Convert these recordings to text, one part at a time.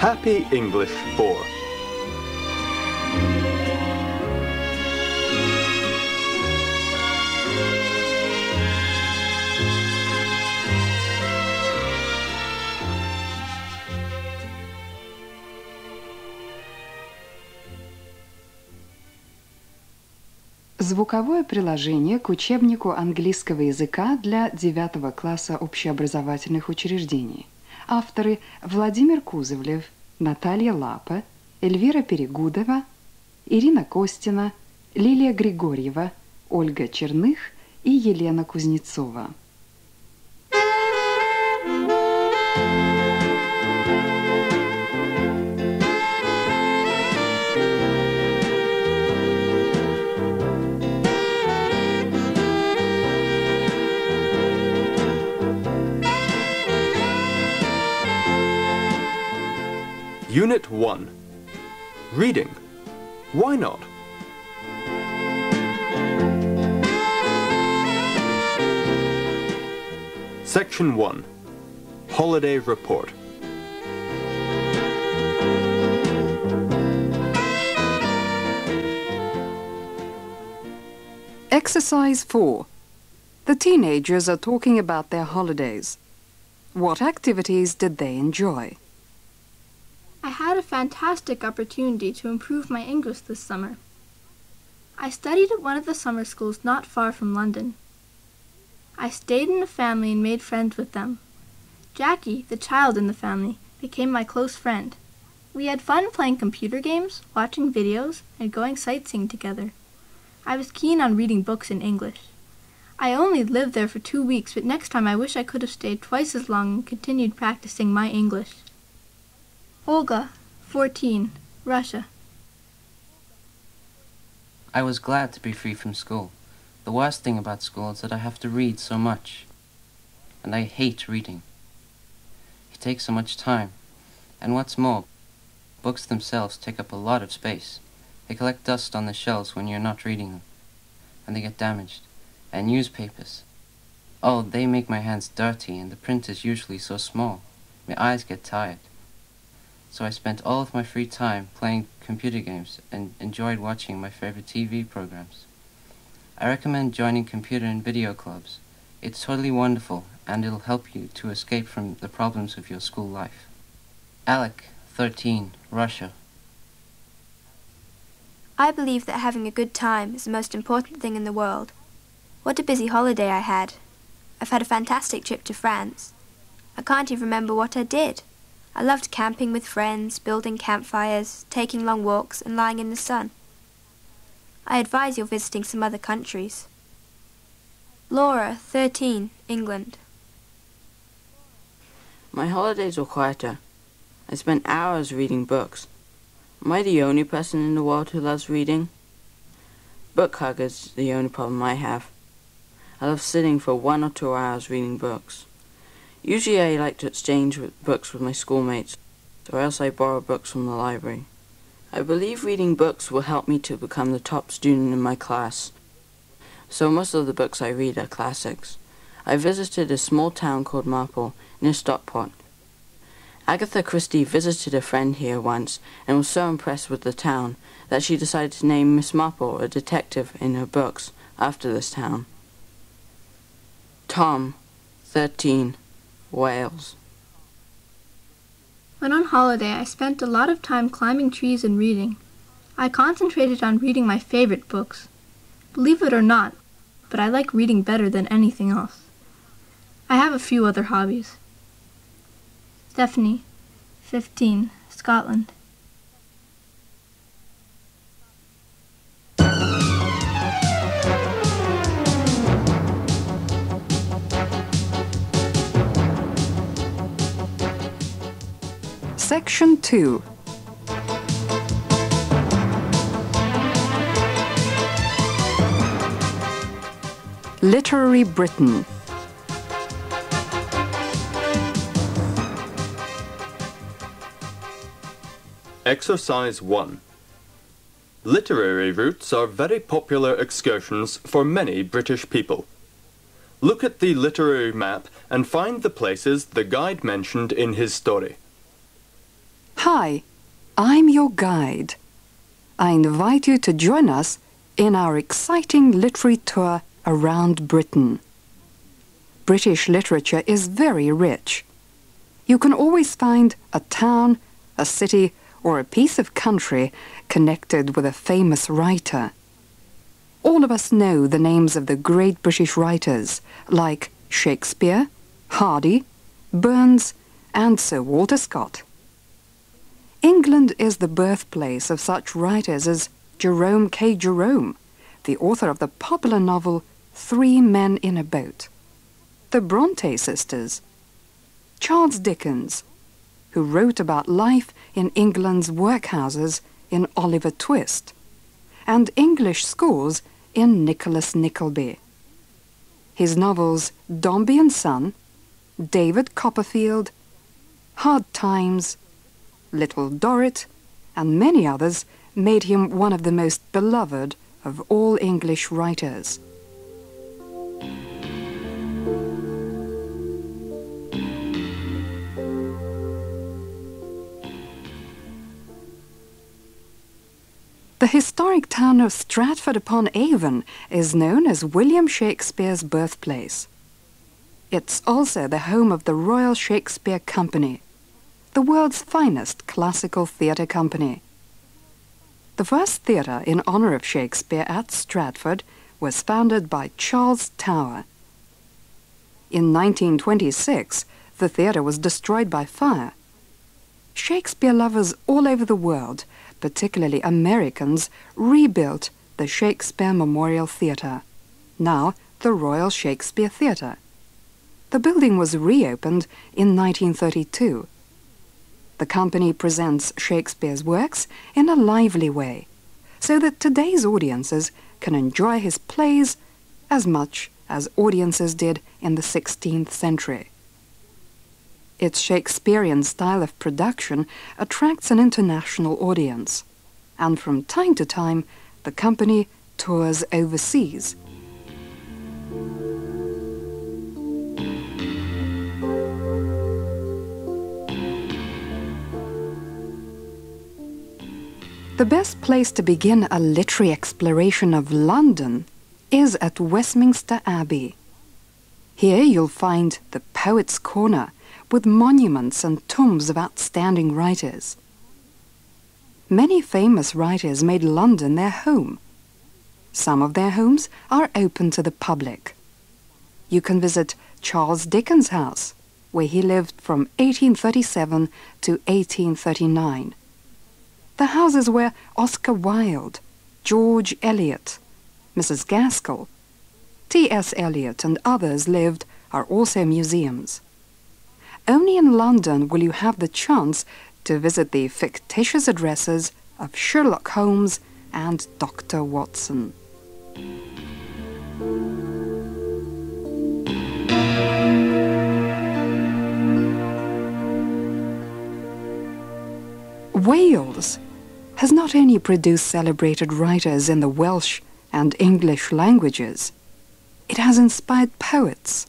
Happy English 4 Звуковое приложение к учебнику английского языка для 9 класса общеобразовательных учреждений. Авторы Владимир Кузовлев, Наталья Лапа, Эльвира Перегудова, Ирина Костина, Лилия Григорьева, Ольга Черных и Елена Кузнецова. Unit 1 Reading Why not? Section 1 Holiday Report Exercise 4. The teenagers are talking about their holidays. What activities did they enjoy? I had a fantastic opportunity to improve my English this summer. I studied at one of the summer schools not far from London. I stayed in a family and made friends with them. Jackie, the child in the family, became my close friend. We had fun playing computer games, watching videos, and going sightseeing together. I was keen on reading books in English. I only lived there for two weeks, but next time I wish I could have stayed twice as long and continued practicing my English. Olga, 14, Russia. I was glad to be free from school. The worst thing about school is that I have to read so much. And I hate reading. It takes so much time. And what's more, books themselves take up a lot of space. They collect dust on the shelves when you're not reading them. And they get damaged. And newspapers. Oh, they make my hands dirty and the print is usually so small. My eyes get tired. So I spent all of my free time playing computer games and enjoyed watching my favorite TV programs. I recommend joining computer and video clubs. It's totally wonderful and it'll help you to escape from the problems of your school life. Alec, 13, Russia. I believe that having a good time is the most important thing in the world. What a busy holiday I had. I've had a fantastic trip to France. I can't even remember what I did. I loved camping with friends, building campfires, taking long walks, and lying in the sun. I advise your visiting some other countries. Laura, 13, England. My holidays were quieter. I spent hours reading books. Am I the only person in the world who loves reading? Book huggers is the only problem I have. I love sitting for one or two hours reading books. Usually I like to exchange with books with my schoolmates, or else I borrow books from the library. I believe reading books will help me to become the top student in my class. So most of the books I read are classics. I visited a small town called Marple, near Stockport. Agatha Christie visited a friend here once and was so impressed with the town that she decided to name Miss Marple, a detective, in her books after this town. Tom, 13. Wales. When on holiday, I spent a lot of time climbing trees and reading. I concentrated on reading my favorite books. Believe it or not, but I like reading better than anything else. I have a few other hobbies. Stephanie, 15, Scotland. Section 2. Literary Britain. Exercise 1. Literary routes are very popular excursions for many British people. Look at the literary map and find the places the guide mentioned in his story. Hi, I'm your guide. I invite you to join us in our exciting literary tour around Britain. British literature is very rich. You can always find a town, a city, or a piece of country connected with a famous writer. All of us know the names of the great British writers like Shakespeare, Hardy, Burns, and Sir Walter Scott. England is the birthplace of such writers as Jerome K. Jerome, the author of the popular novel Three Men in a Boat, the Bronte sisters, Charles Dickens, who wrote about life in England's workhouses in Oliver Twist, and English schools in Nicholas Nickleby. His novels Dombey and Son, David Copperfield, Hard Times, Little Dorrit, and many others made him one of the most beloved of all English writers. The historic town of Stratford upon Avon is known as William Shakespeare's birthplace. It's also the home of the Royal Shakespeare Company, the world's finest classical theatre company. The first theatre in honour of Shakespeare at Stratford was founded by Charles Flower. In 1926, the theatre was destroyed by fire. Shakespeare lovers all over the world particularly Americans, rebuilt the Shakespeare Memorial Theatre, now the Royal Shakespeare Theatre. The building was reopened in 1932. The company presents Shakespeare's works in a lively way, so that today's audiences can enjoy his plays as much as audiences did in the 16th century. Its Shakespearean style of production attracts an international audience, and from time to time the company tours overseas. The best place to begin a literary exploration of London is at Westminster Abbey. Here you'll find the Poets' Corner, with monuments and tombs of outstanding writers. Many famous writers made London their home. Some of their homes are open to the public. You can visit Charles Dickens' house, where he lived from 1837 to 1839. The houses where Oscar Wilde, George Eliot, Mrs. Gaskell, T.S. Eliot and others lived are also museums. Only in London will you have the chance to visit the fictitious addresses of Sherlock Holmes and Dr. Watson. Wales has not only produced celebrated writers in the Welsh and English languages, it has inspired poets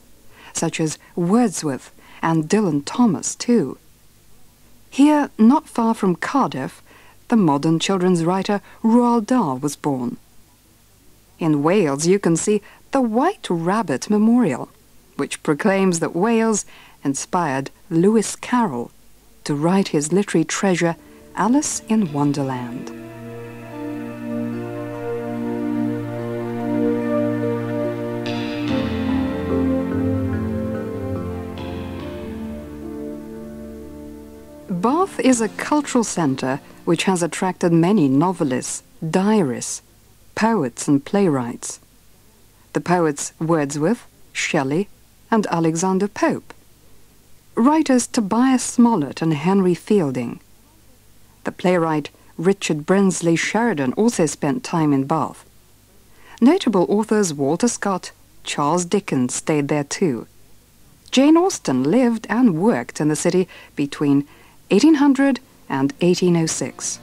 such as Wordsworth and Dylan Thomas, too. Here, not far from Cardiff, the modern children's writer Roald Dahl was born. In Wales, you can see the White Rabbit Memorial, which proclaims that Wales inspired Lewis Carroll to write his literary treasure Alice in Wonderland. Bath is a cultural centre which has attracted many novelists, diarists, poets and playwrights. The poets Wordsworth, Shelley and Alexander Pope. Writers Tobias Smollett and Henry Fielding. The playwright Richard Brinsley Sheridan also spent time in Bath. Notable authors Walter Scott, Charles Dickens stayed there too. Jane Austen lived and worked in the city between 1800 and 1806.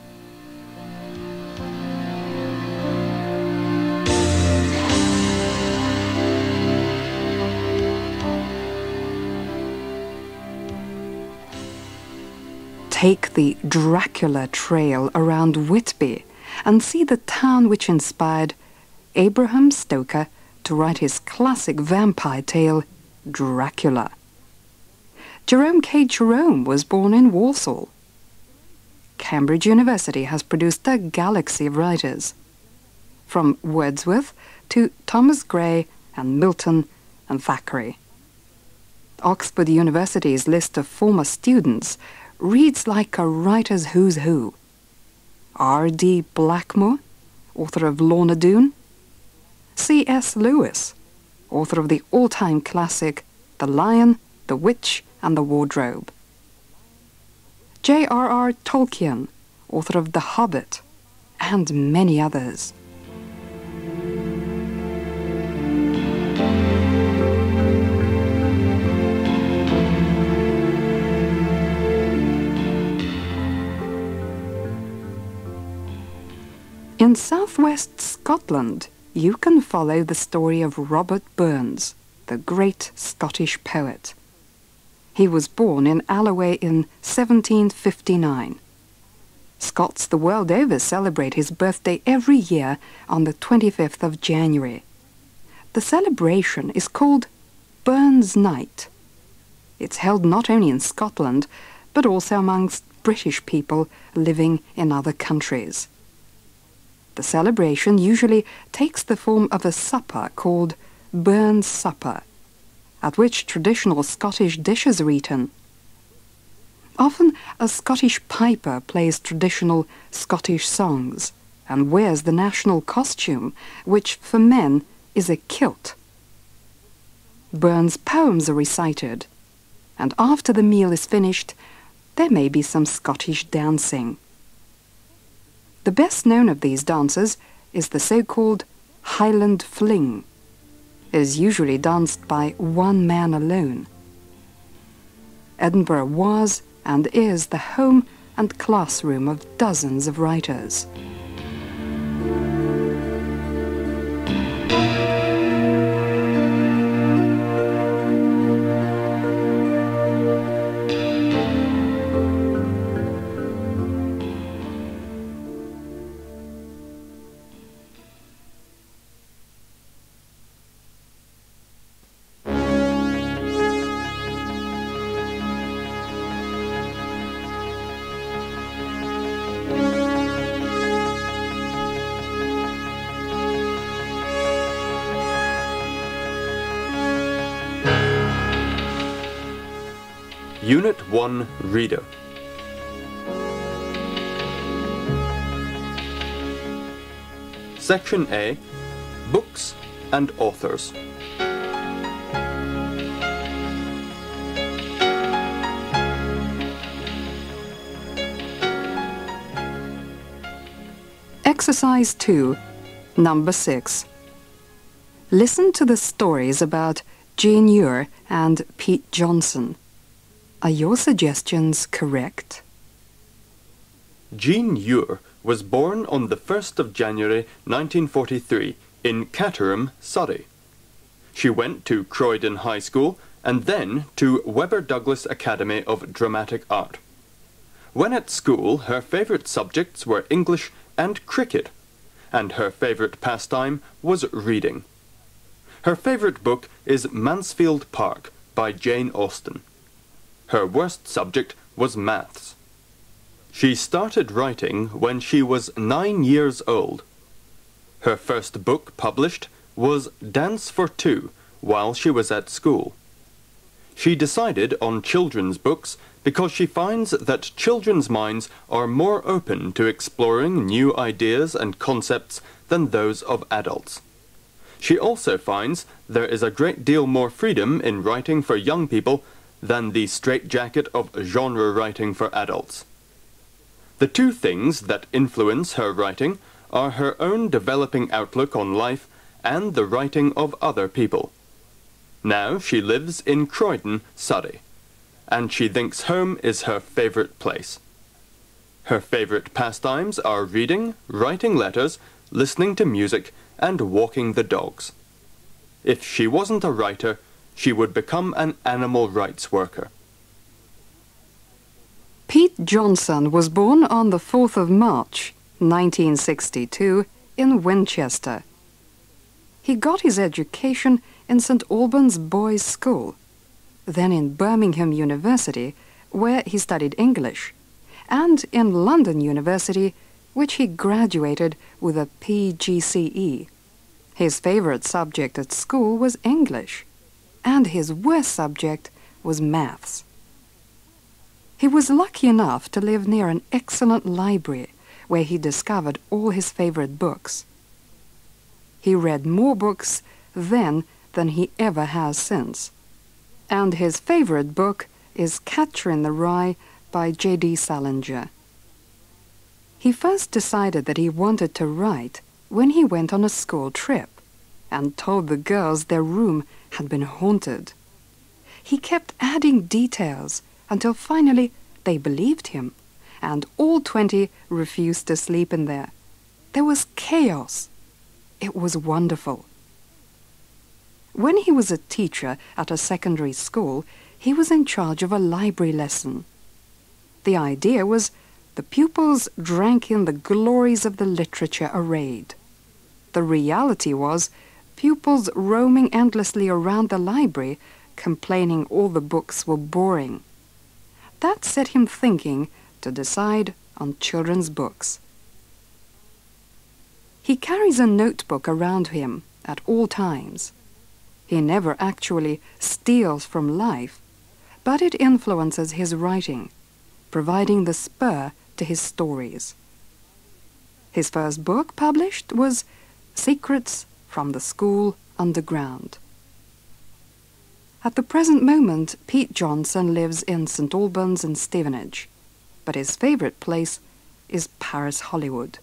Take the Dracula Trail around Whitby and see the town which inspired Abraham Stoker to write his classic vampire tale, Dracula. Jerome K. Jerome was born in Walsall. Cambridge University has produced a galaxy of writers, from Wordsworth to Thomas Gray and Milton and Thackeray. Oxford University's list of former students reads like a writer's who's who. R.D. Blackmore, author of Lorna Doone. C.S. Lewis, author of the all-time classic The Lion, the Witch and the Wardrobe. J.R.R. Tolkien, author of The Hobbit, and many others. In southwest Scotland, you can follow the story of Robert Burns, the great Scottish poet. He was born in Alloway in 1759. Scots the world over celebrate his birthday every year on the 25th of January. The celebration is called Burns Night. It's held not only in Scotland, but also amongst British people living in other countries. The celebration usually takes the form of a supper called Burns Supper, at which traditional Scottish dishes are eaten. Often a Scottish piper plays traditional Scottish songs and wears the national costume, which for men is a kilt. Burns' poems are recited, and after the meal is finished, there may be some Scottish dancing. The best known of these dances is the so-called Highland Fling. It is usually danced by one man alone. Edinburgh was and is the home and classroom of dozens of writers. Unit 1 Reader Section A Books and Authors Exercise 2, number 6. Listen to the stories about Jean Ure and Pete Johnson. Are your suggestions correct? Jean Ure was born on the 1st of January 1943 in Caterham, Surrey. She went to Croydon High School and then to Webber Douglas Academy of Dramatic Art. When at school, her favourite subjects were English and cricket, and her favourite pastime was reading. Her favourite book is Mansfield Park by Jane Austen. Her worst subject was maths. She started writing when she was nine years old. Her first book published was Dance for Two while she was at school. She decided on children's books because she finds that children's minds are more open to exploring new ideas and concepts than those of adults. She also finds there is a great deal more freedom in writing for young people than the straitjacket of genre writing for adults. The two things that influence her writing are her own developing outlook on life and the writing of other people. Now she lives in Croydon, Surrey, and she thinks home is her favourite place. Her favorite pastimes are reading, writing letters, listening to music, and walking the dogs. If she wasn't a writer, she would become an animal rights worker. Pete Johnson was born on the 4th of March, 1962, in Winchester. He got his education in St. Albans Boys' School, then in Birmingham University, where he studied English, and in London University, which he graduated with a PGCE. His favorite subject at school was English, and his worst subject was maths. He was lucky enough to live near an excellent library where he discovered all his favorite books. He read more books then than he ever has since. And his favorite book is Catcher in the Rye by J.D. Salinger. He first decided that he wanted to write when he went on a school trip and told the girls their room had been haunted. He kept adding details until finally they believed him, and all twenty refused to sleep in there. There was chaos. It was wonderful. When he was a teacher at a secondary school, he was in charge of a library lesson. The idea was the pupils drank in the glories of the literature arrayed. The reality was pupils roaming endlessly around the library, complaining all the books were boring. That set him thinking to decide on children's books. He carries a notebook around him at all times. He never actually steals from life, but it influences his writing, providing the spur to his stories. His first book published was Secrets from the School Underground. At the present moment, Pete Johnson lives in St. Albans and Stevenage, but his favorite place is Paris Hollywood.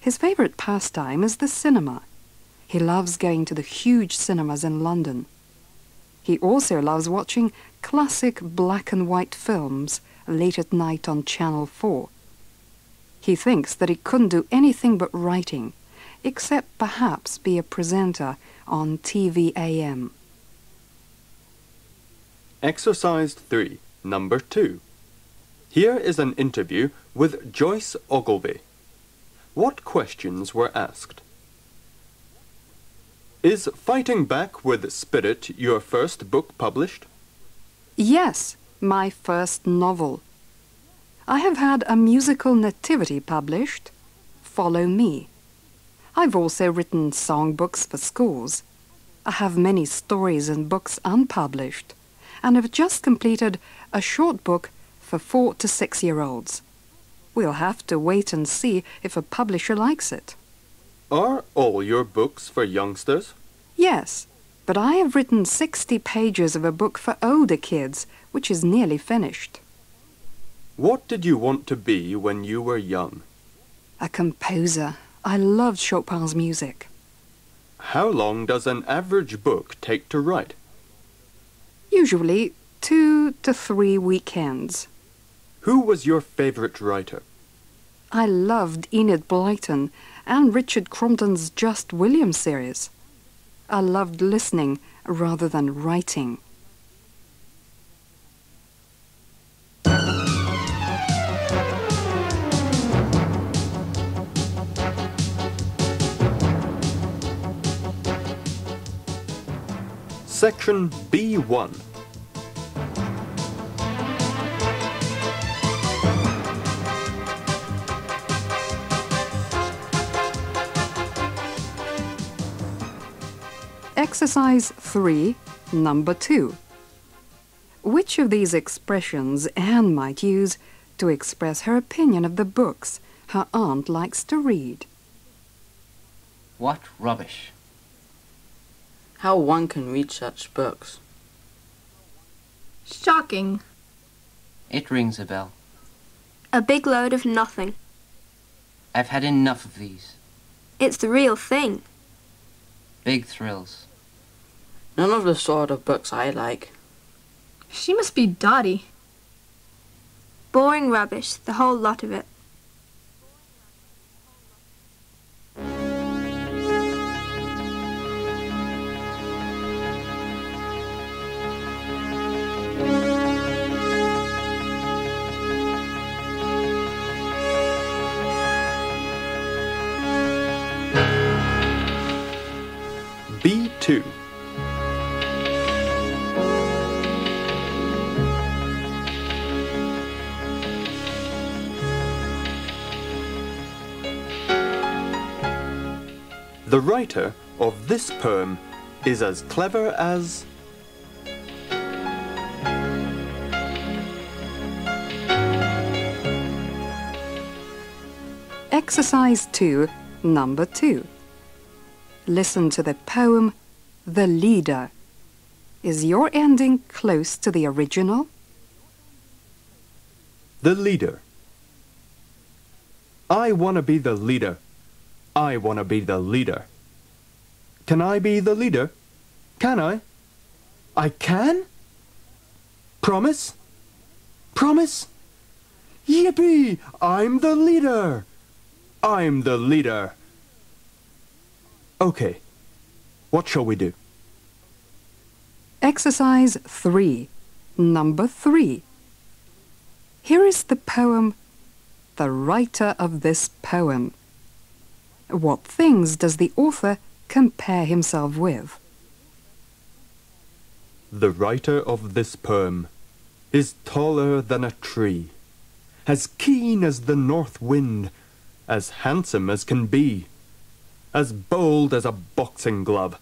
His favorite pastime is the cinema. He loves going to the huge cinemas in London. He also loves watching classic black and white films late at night on Channel 4. He thinks that he couldn't do anything but writing, except perhaps be a presenter on TV-AM. Exercise 3, number 2. Here is an interview with Joyce Ogilvy. What questions were asked? Is Fighting Back with Spirit your first book published? Yes, my first novel. I have had a musical nativity published, Follow Me. I've also written songbooks for schools. I have many stories and books unpublished, and have just completed a short book for four to six year olds. We'll have to wait and see if a publisher likes it. Are all your books for youngsters? Yes, but I have written 60 pages of a book for older kids, which is nearly finished. What did you want to be when you were young? A composer. I loved Chopin's music. How long does an average book take to write? Usually two to three weekends. Who was your favorite writer? I loved Enid Blyton and Richmal Crompton's Just William series. I loved listening rather than writing. Section B1. Exercise 3, number 2. Which of these expressions Anne might use to express her opinion of the books her aunt likes to read? What rubbish. How one can read such books. Shocking. It rings a bell. A big load of nothing. I've had enough of these. It's the real thing. Big thrills. None of the sort of books I like. She must be dotty. Boring rubbish, the whole lot of it. The writer of this poem is as clever as Exercise 2, number 2. Listen to the poem The Leader. Is your ending close to the original? the leader. I want to be the leader. I want to be the leader. Can I be the leader? Can I? I can? Promise? Promise? Yippee! I'm the leader! I'm the leader! Okay. What shall we do? Exercise 3, number 3. Here is the poem The Writer of This Poem. What things does the author compare himself with? The writer of this poem is taller than a tree, as keen as the north wind, as handsome as can be, as bold as a boxing glove,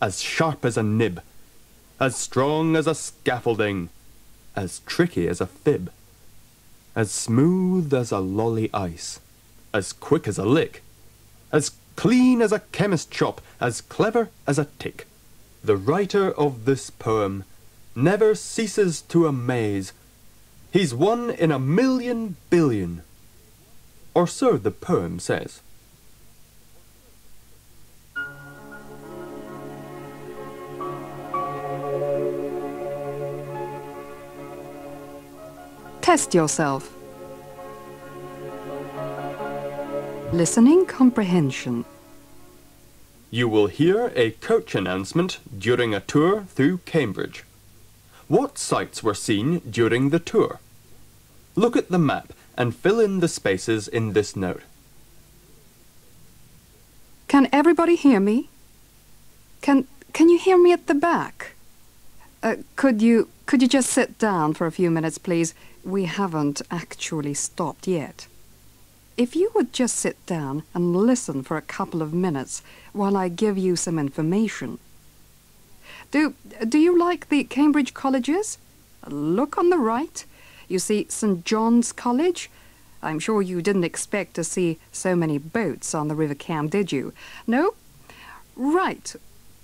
as sharp as a nib, as strong as a scaffolding, as tricky as a fib, as smooth as a lolly ice, as quick as a lick, as clean as a chemist shop, as clever as a tick. The writer of this poem never ceases to amaze. He's one in a million billion. Or so the poem says. Test yourself. Listening comprehension. You will hear a coach announcement during a tour through Cambridge. What sights were seen during the tour? Look at the map and fill in the spaces in this note. Can everybody hear me? Can can you hear me at the back? Uh, could you could you just sit down for a few minutes, please? We haven't actually stopped yet. If you would just sit down and listen for a couple of minutes while I give you some information. Do do you like the Cambridge colleges? Look on the right. You see St John's College. I'm sure you didn't expect to see so many boats on the River Cam, did you? No? Right.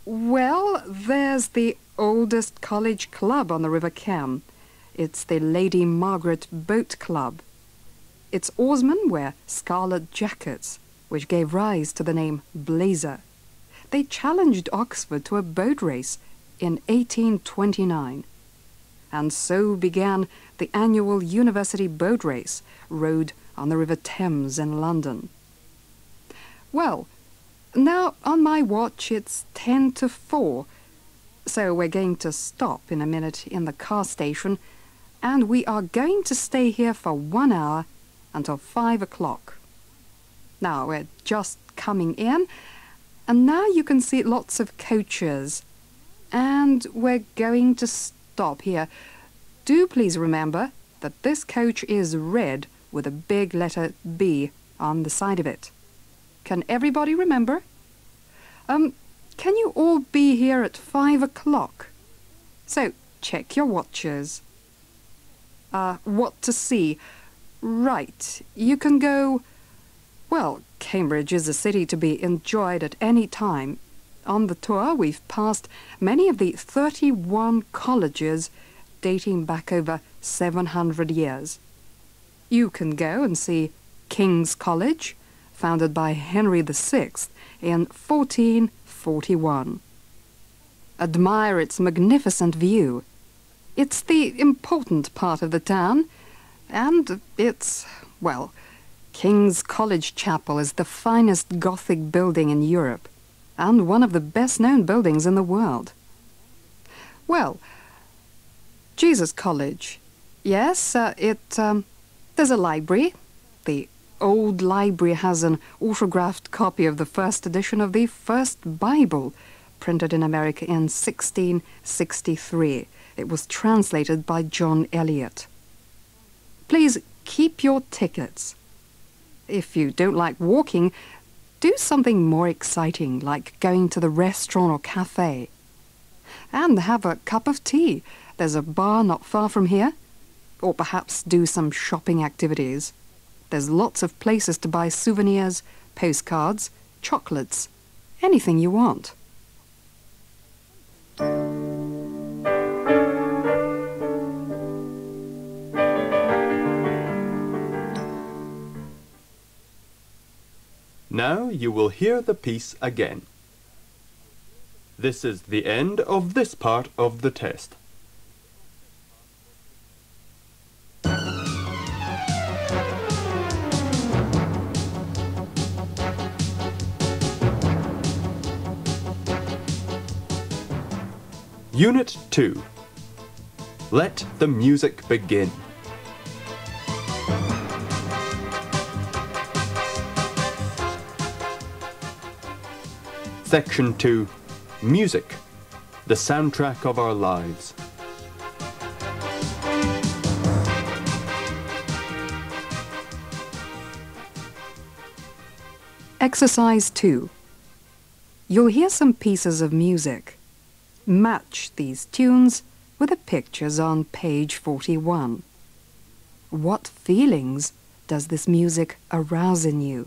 Well, there's the oldest college club on the River Cam. It's the Lady Margaret Boat Club. Its oarsmen wear scarlet jackets, which gave rise to the name Blazer. They challenged Oxford to a boat race in 1829. And so began the annual university boat race rowed on the River Thames in London. Well, now on my watch it's ten to four, so we're going to stop in a minute in the car station, and we are going to stay here for one hour until five o'clock. Now we're just coming in, and now you can see lots of coaches, and we're going to stop here. Do please remember that this coach is red with a big letter B on the side of it. Can everybody remember? Um, can you all be here at five o'clock? So, check your watches. Uh, what to see? Right, you can go... Well, Cambridge is a city to be enjoyed at any time. On the tour, we've passed many of the 31 colleges dating back over 700 years. You can go and see King's College, founded by Henry VI in 1441. Admire its magnificent view. It's the important part of the town, And it's, well, King's College Chapel is the finest Gothic building in Europe and one of the best known buildings in the world. Well, Jesus College. Yes, uh, it, um, there's a library. The old library has an autographed copy of the first edition of the first Bible, printed in America in 1663. It was translated by John Eliot. Please keep your tickets. If you don't like walking, do something more exciting, like going to the restaurant or cafe. And have a cup of tea. There's a bar not far from here. Or perhaps do some shopping activities. There's lots of places to buy souvenirs, postcards, chocolates, anything you want. Now you will hear the piece again. This is the end of this part of the test. Unit 2. Let the music begin. Section 2 Music, the soundtrack of our lives. Exercise 2. You'll hear some pieces of music. Match these tunes with the pictures on page 41. What feelings does this music arouse in you?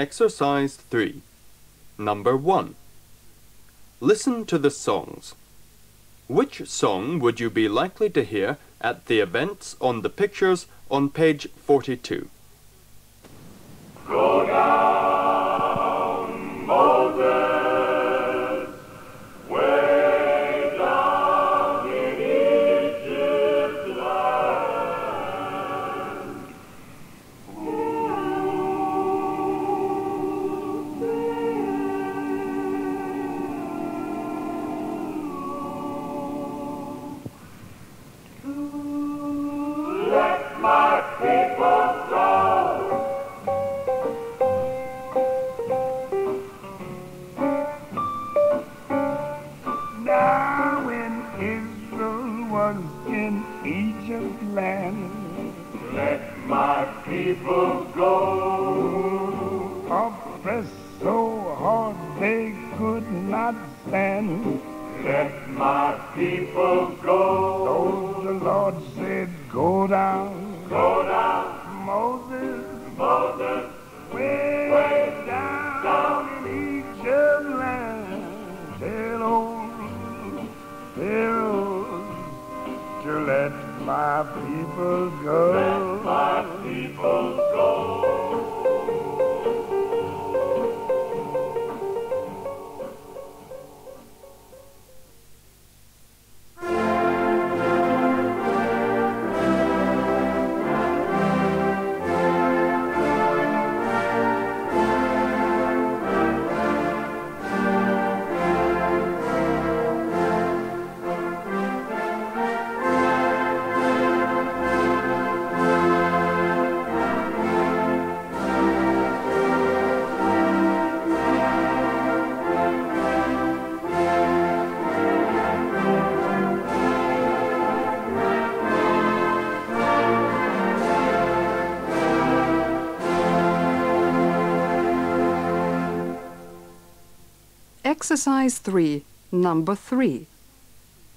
Exercise 3. Number 1. Listen to the songs. Which song would you be likely to hear at the events on the pictures on page 42? Exercise 3, number 3.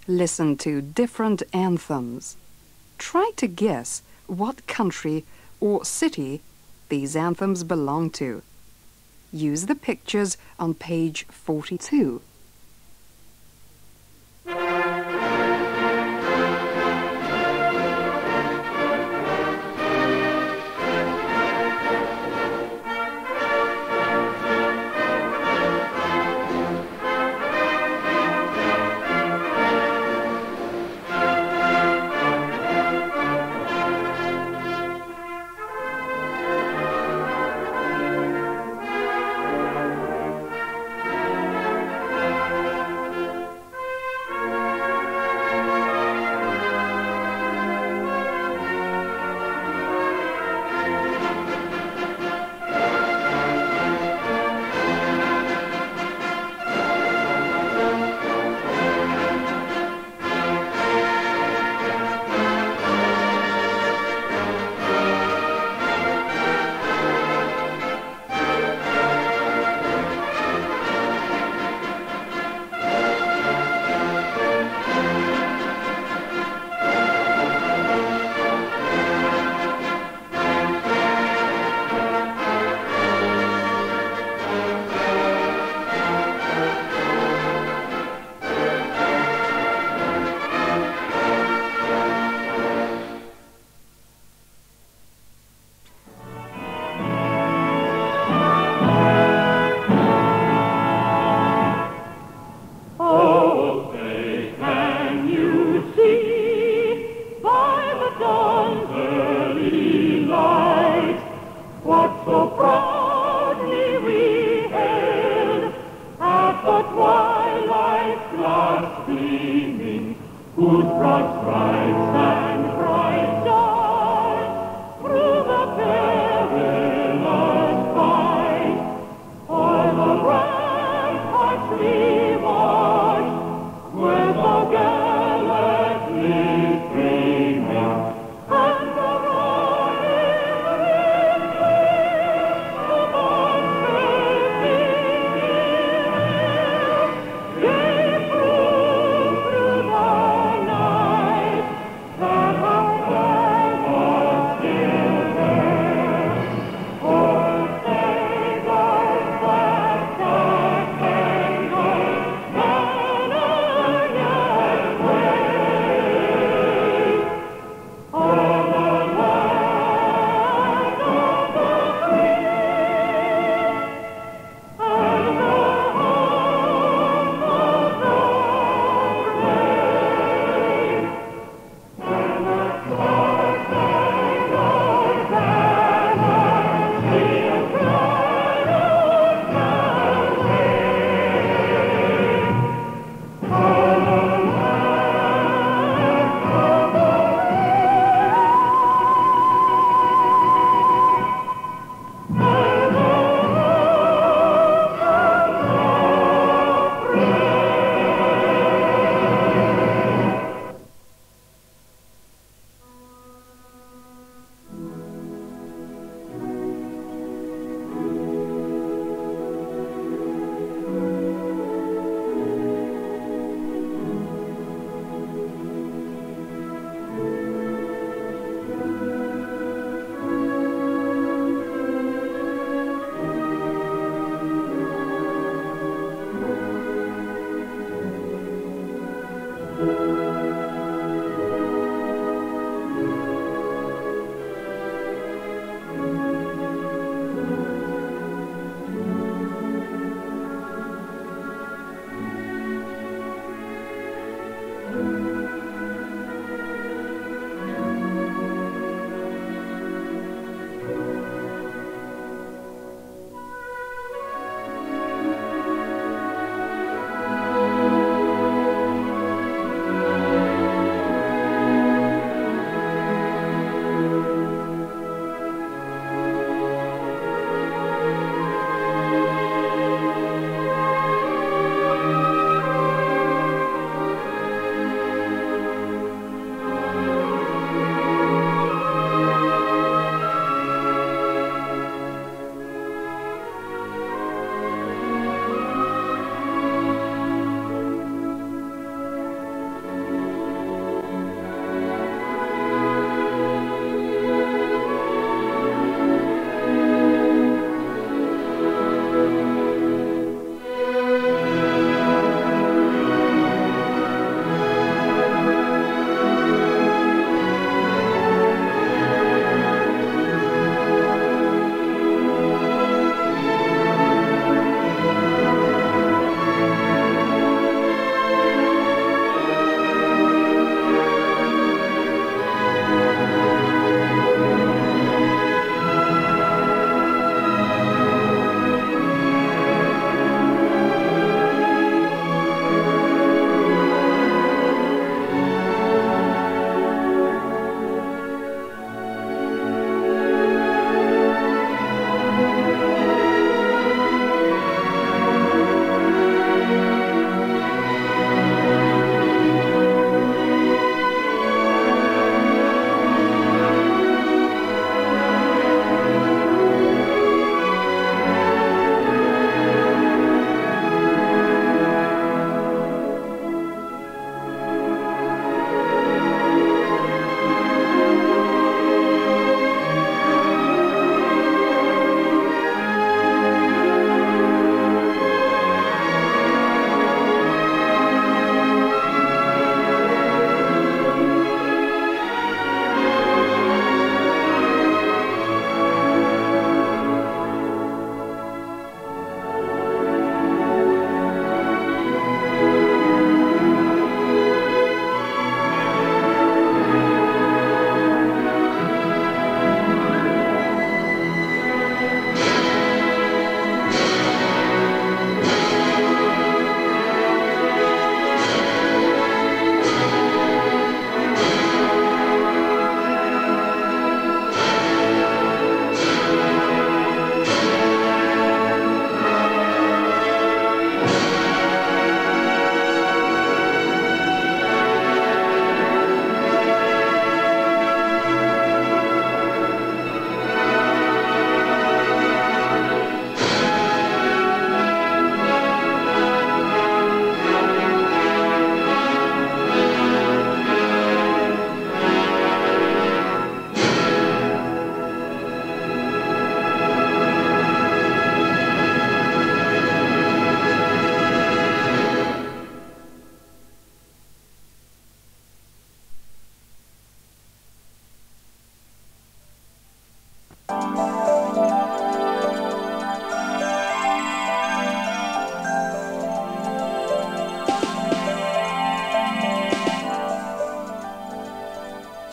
Listen to different anthems. Try to guess what country or city these anthems belong to. Use the pictures on page 42.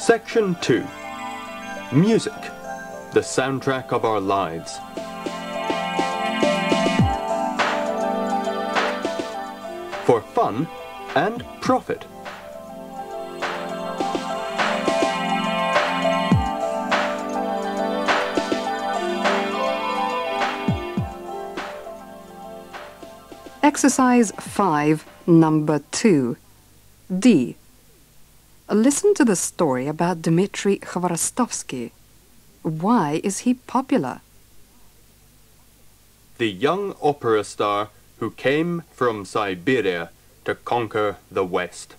Section 2 Music, the soundtrack of our lives. For fun and profit. Exercise 5, number 2. D. Listen to the story about Dmitry Khvorostovsky. Why is he popular? The young opera star who came from Siberia to conquer the West.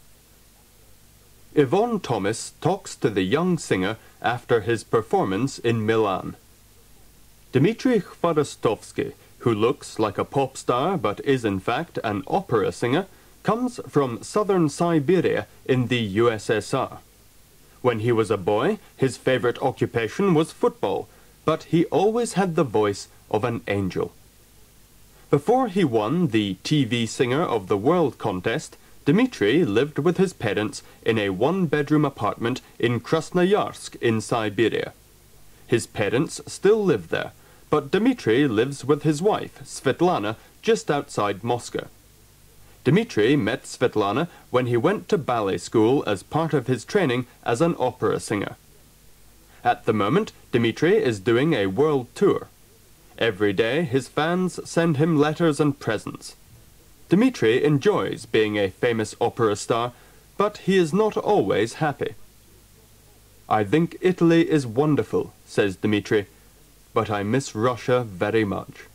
Yvonne Thomas talks to the young singer after his performance in Milan. Dmitry Khvorostovsky, who looks like a pop star but is in fact an opera singer, comes from southern Siberia in the USSR. When he was a boy, his favorite occupation was football, but he always had the voice of an angel. Before he won the TV Singer of the World contest, Dmitry lived with his parents in a one-bedroom apartment in Krasnoyarsk in Siberia. His parents still live there, but Dmitry lives with his wife, Svetlana, just outside Moscow. Dmitry met Svetlana when he went to ballet school as part of his training as an opera singer. At the moment, Dmitry is doing a world tour. Every day, his fans send him letters and presents. Dmitry enjoys being a famous opera star, but he is not always happy. I think Italy is wonderful, says Dmitry, but I miss Russia very much.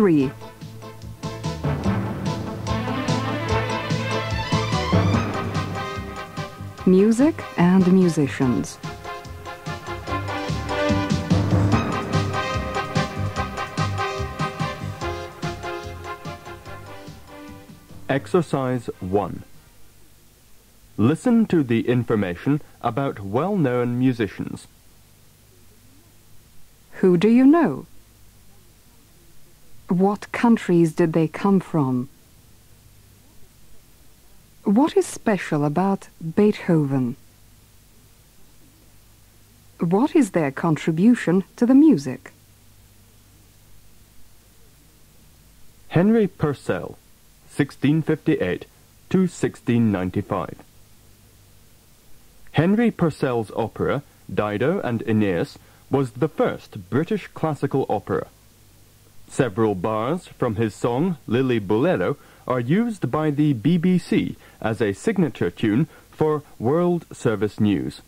3. Music and musicians. Exercise 1. Listen to the information about well-known musicians. Who do you know? What countries did they come from? What is special about Beethoven? What is their contribution to the music? Henry Purcell, 1658 to 1695. Henry Purcell's opera, Dido and Aeneas, was the first British classical opera. Several bars from his song Lillibulero are used by the BBC as a signature tune for World Service News.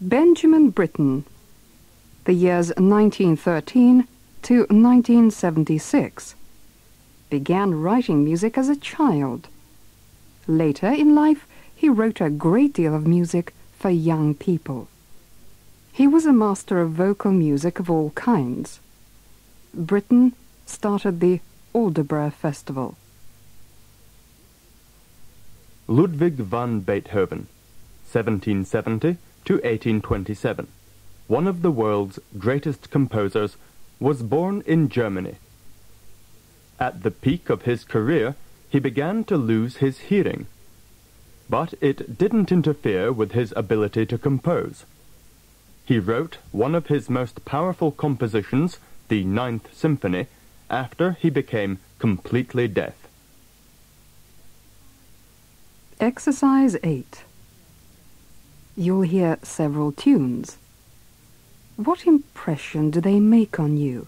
Benjamin Britten, the years 1913 to 1976, began writing music as a child. Later in life, he wrote a great deal of music for young people. He was a master of vocal music of all kinds. Britten started the Aldeburgh Festival. Ludwig van Beethoven, 1770 to 1827, one of the world's greatest composers, was born in Germany. At the peak of his career, he began to lose his hearing. But it didn't interfere with his ability to compose. He wrote one of his most powerful compositions, the Ninth Symphony, after he became completely deaf. Exercise 8. You'll hear several tunes. What impression do they make on you?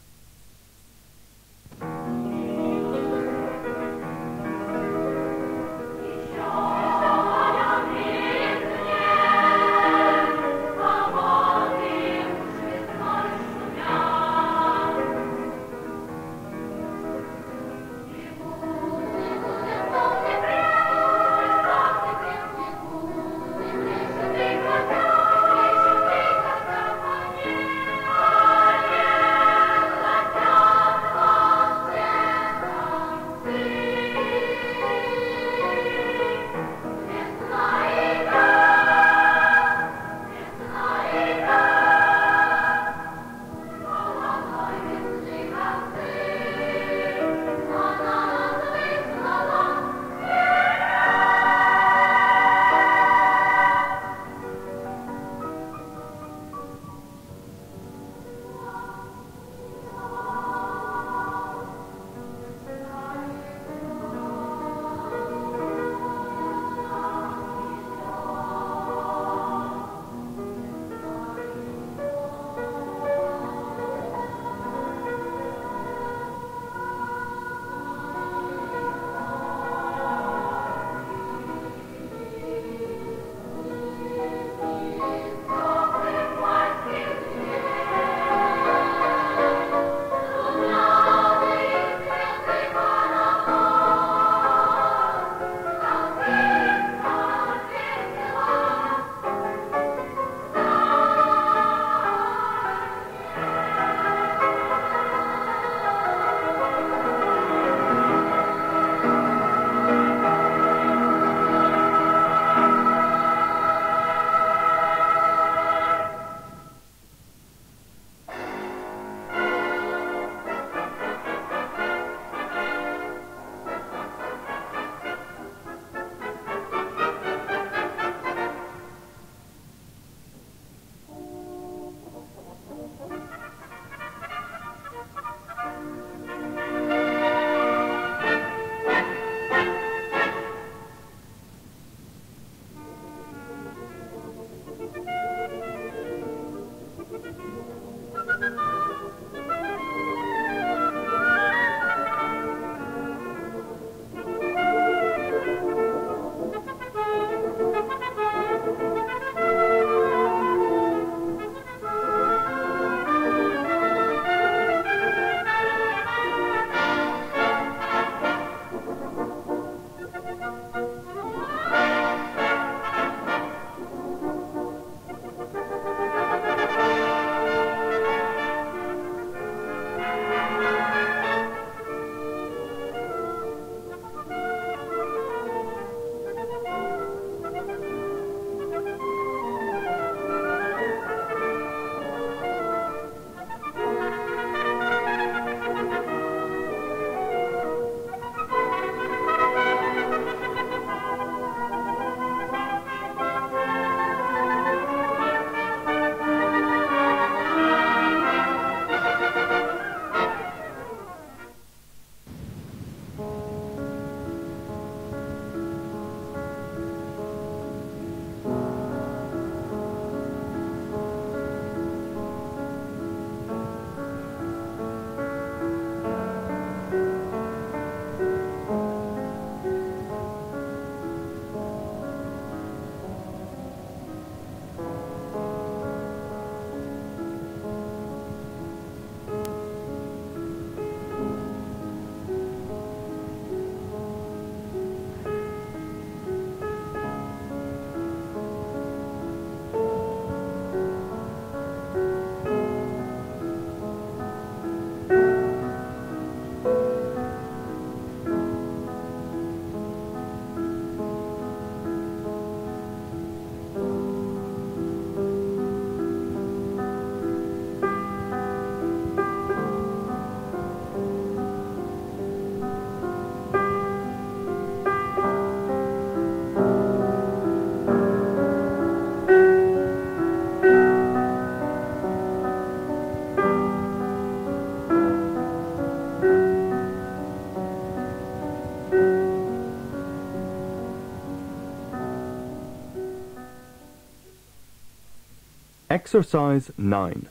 Exercise 9.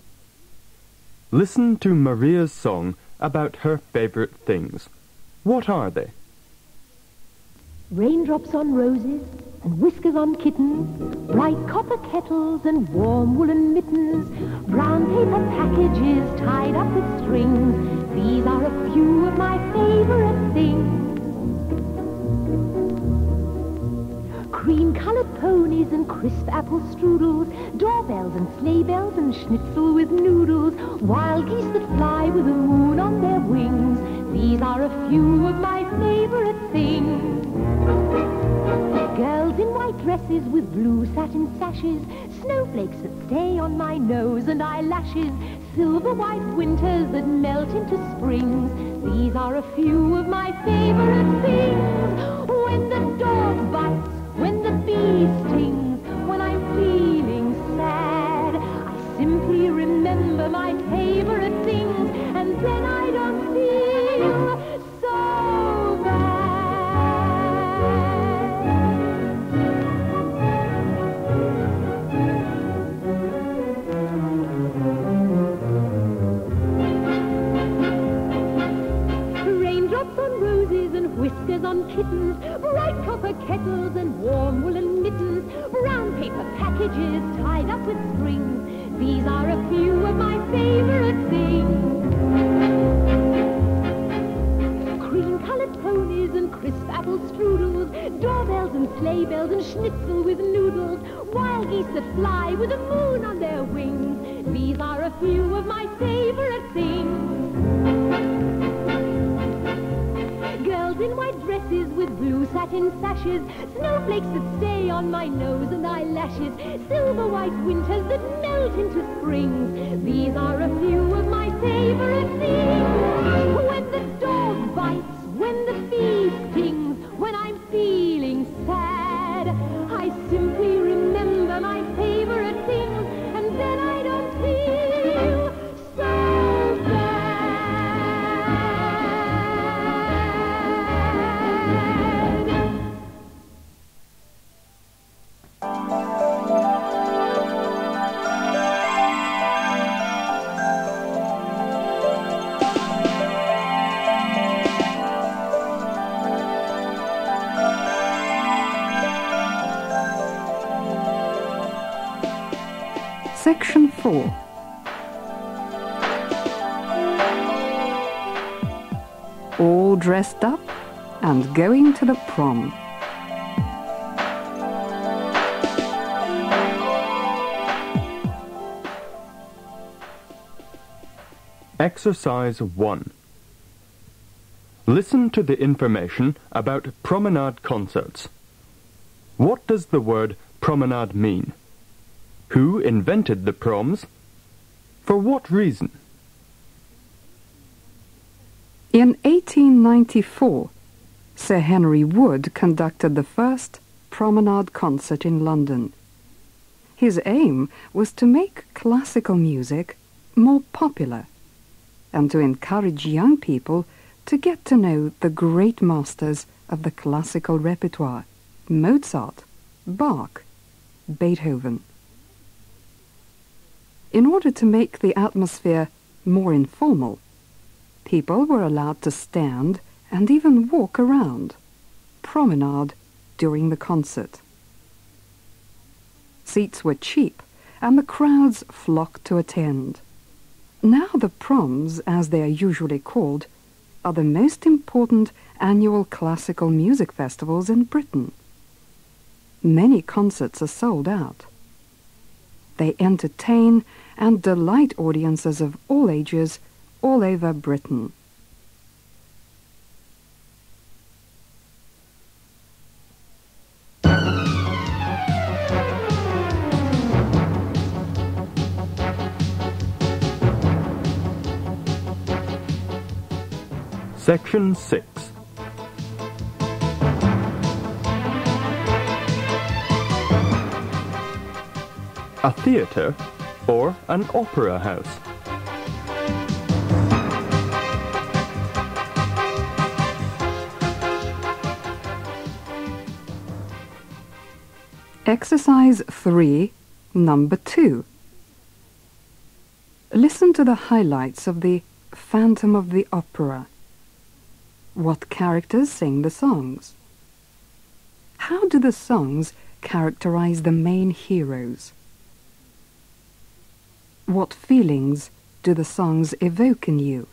Listen to Maria's song about her favorite things. What are they? Raindrops on roses and whiskers on kittens, bright copper kettles and warm woolen mittens, brown paper packages tied up with strings. These are a few of my favorite things. Cream-colored ponies and crisp apple strudels, doorbells and sleigh bells and schnitzel with noodles, wild geese that fly with the moon on their wings. These are a few of my favorite things. Girls in white dresses with blue satin sashes, snowflakes that stay on my nose and eyelashes, silver white winters that melt into springs. These are a few of my favorite things. When the dog bites, bee stings, when I'm feeling sad, I simply remember my favorite things, and then I don't feel so bad. Raindrops on roses and whiskers on kittens, bright copper kettles and warm packages tied up with strings. These are a few of my favorite things. Cream-colored ponies and crisp apple strudels, doorbells and sleigh bells and schnitzel with noodles, wild geese that fly with the moon on their wings. These are a few of my favorite things. Girls in white dresses with blue satin sashes, snowflakes that stay on my nose and eyelashes, silver white winters that melt into springs. These are a few of my favorite things. When the dog bites, when the bee stings, when I'm feeling Section 4. All dressed up and going to the prom. Exercise 1. Listen to the information about promenade concerts. What does the word promenade mean? Who invented the proms? For what reason? In 1894, Sir Henry Wood conducted the first promenade concert in London. His aim was to make classical music more popular and to encourage young people to get to know the great masters of the classical repertoire Mozart, Bach, Beethoven. In order to make the atmosphere more informal, people were allowed to stand and even walk around, promenade during the concert. Seats were cheap and the crowds flocked to attend. Now the proms, as they are usually called, are the most important annual classical music festivals in Britain. Many concerts are sold out. They entertain and delight audiences of all ages all over Britain. Section 6. A theatre or an opera house. Exercise 3, number 2. Listen to the highlights of the Phantom of the Opera. What characters sing the songs? How do the songs characterize the main heroes? What feelings do the songs evoke in you?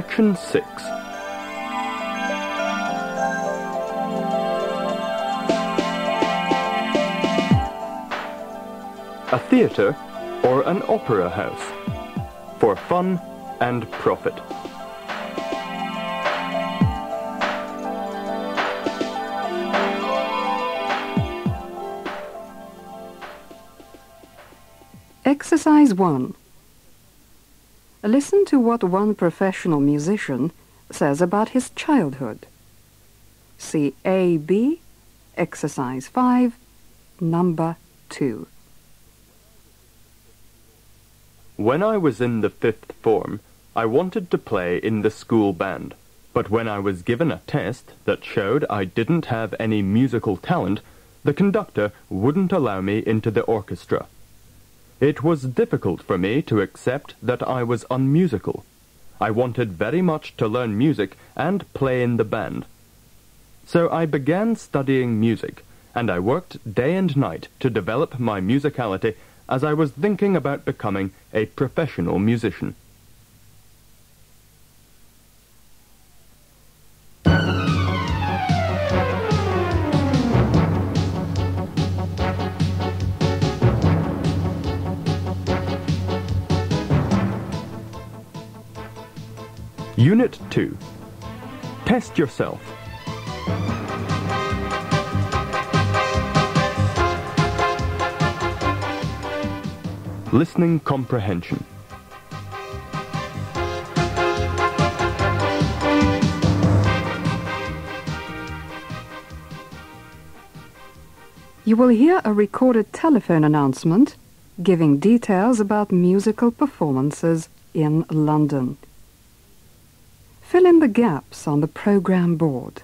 Section 6 A theatre or an opera house for fun and profit. Exercise 1. Listen to what one professional musician says about his childhood. See A-B, Exercise 5, Number 2. When I was in the fifth form, I wanted to play in the school band. But when I was given a test that showed I didn't have any musical talent, the conductor wouldn't allow me into the orchestra. It was difficult for me to accept that I was unmusical. I wanted very much to learn music and play in the band. So I began studying music, and I worked day and night to develop my musicality as I was thinking about becoming a professional musician. Unit 2. Test yourself. Listening comprehension. You will hear a recorded telephone announcement giving details about musical performances in London. Fill in the gaps on the program board.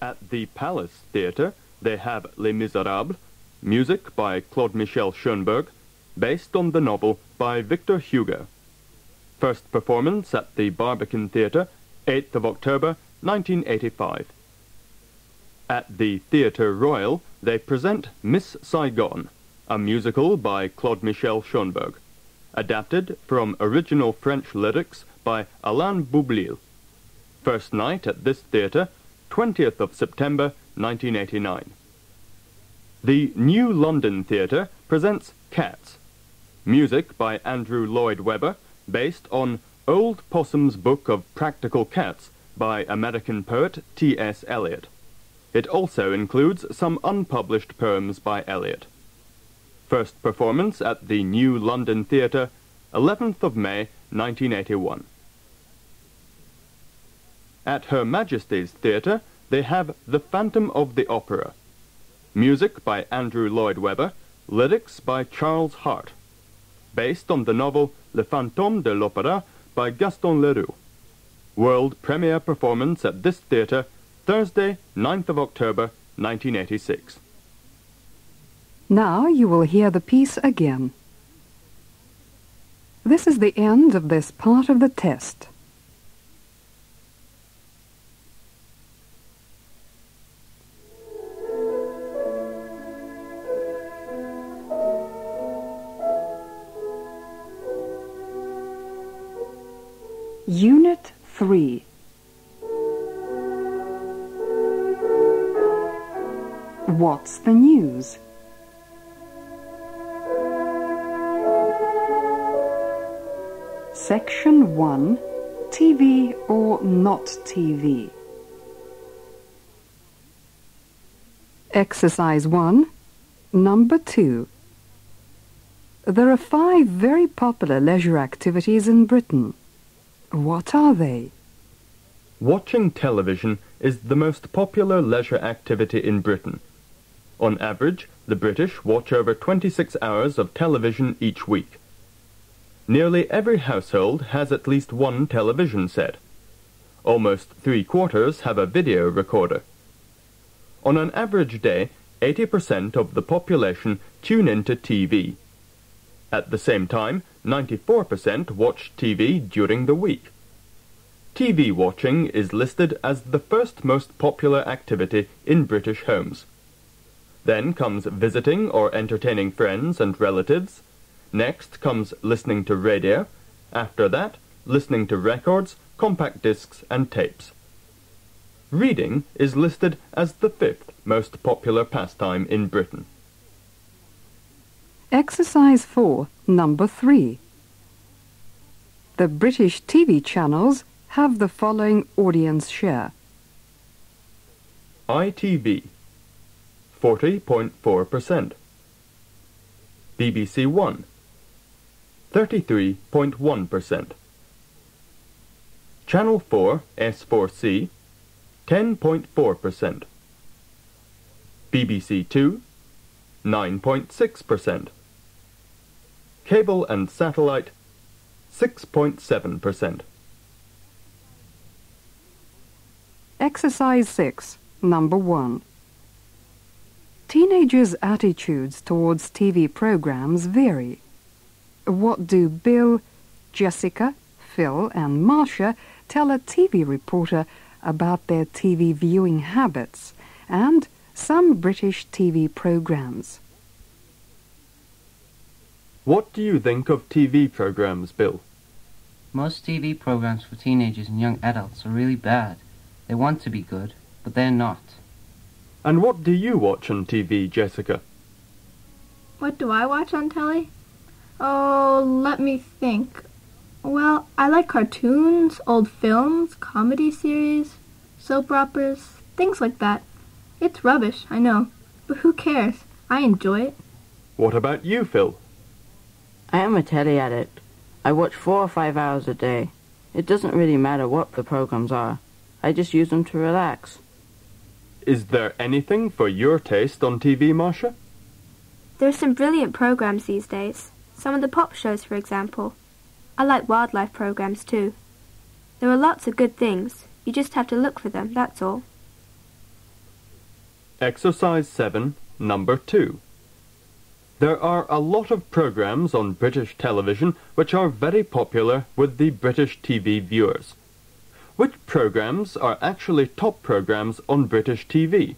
At the Palace Theatre, they have Les Miserables, music by Claude Michel Schoenberg, based on the novel by Victor Hugo. First performance at the Barbican Theatre, 8th of October, 1985. At the Theatre Royal, they present Miss Saigon, a musical by Claude Michel Schoenberg, adapted from original French lyrics by Alain Boublil. First night at this theatre, 20th of September, 1989. The New London Theatre presents Cats, music by Andrew Lloyd Webber, based on Old Possum's Book of Practical Cats by American poet T.S. Eliot. It also includes some unpublished poems by Eliot. First performance at the New London Theatre, 11th of May, 1981. At Her Majesty's Theatre, they have The Phantom of the Opera. Music by Andrew Lloyd Webber, lyrics by Charles Hart. Based on the novel Le Fantôme de l'Opéra by Gaston Leroux. World premiere performance at this theatre, Thursday, 9th of October, 1986. Now you will hear the piece again. This is the end of this part of the test. Unit 3 What's the news? Section 1 TV or not TV? Exercise 1 Number 2 There are five very popular leisure activities in Britain. What are they? Watching television is the most popular leisure activity in Britain. On average, the British watch over 26 hours of television each week. Nearly every household has at least one television set. Almost three quarters have a video recorder. On an average day, 80% of the population tune into TV. At the same time, 94% watch TV during the week. TV watching is listed as the first most popular activity in British homes. Then comes visiting or entertaining friends and relatives. Next comes listening to radio. After that, listening to records, compact discs, and tapes. Reading is listed as the fifth most popular pastime in Britain. Exercise 4, number 3. The British TV channels have the following audience share. ITV 40.4%. BBC One 33.1%. Channel 4 S4C 10.4%. BBC Two 9.6%. Cable and satellite 6.7%. Exercise 6, number 1. Teenagers' attitudes towards TV programs vary. What do Bill, Jessica, Phil, and Marcia tell a TV reporter about their TV viewing habits and some British TV programs? What do you think of TV programs, Bill? Most TV programs for teenagers and young adults are really bad. They want to be good, but they're not. And what do you watch on TV, Jessica? What do I watch on telly? Oh, let me think. Well, I like cartoons, old films, comedy series, soap operas, things like that. It's rubbish, I know, but who cares? I enjoy it. What about you, Phil? I am a telly addict. I watch four or five hours a day. It doesn't really matter what the programs are. I just use them to relax. Is there anything for your taste on TV, Marcia? There are some brilliant programs these days. Some of the pop shows, for example. I like wildlife programs too. There are lots of good things. You just have to look for them, that's all. Exercise 7, number 2. There are a lot of programs on British television which are very popular with the British TV viewers. Which programs are actually top programs on British TV?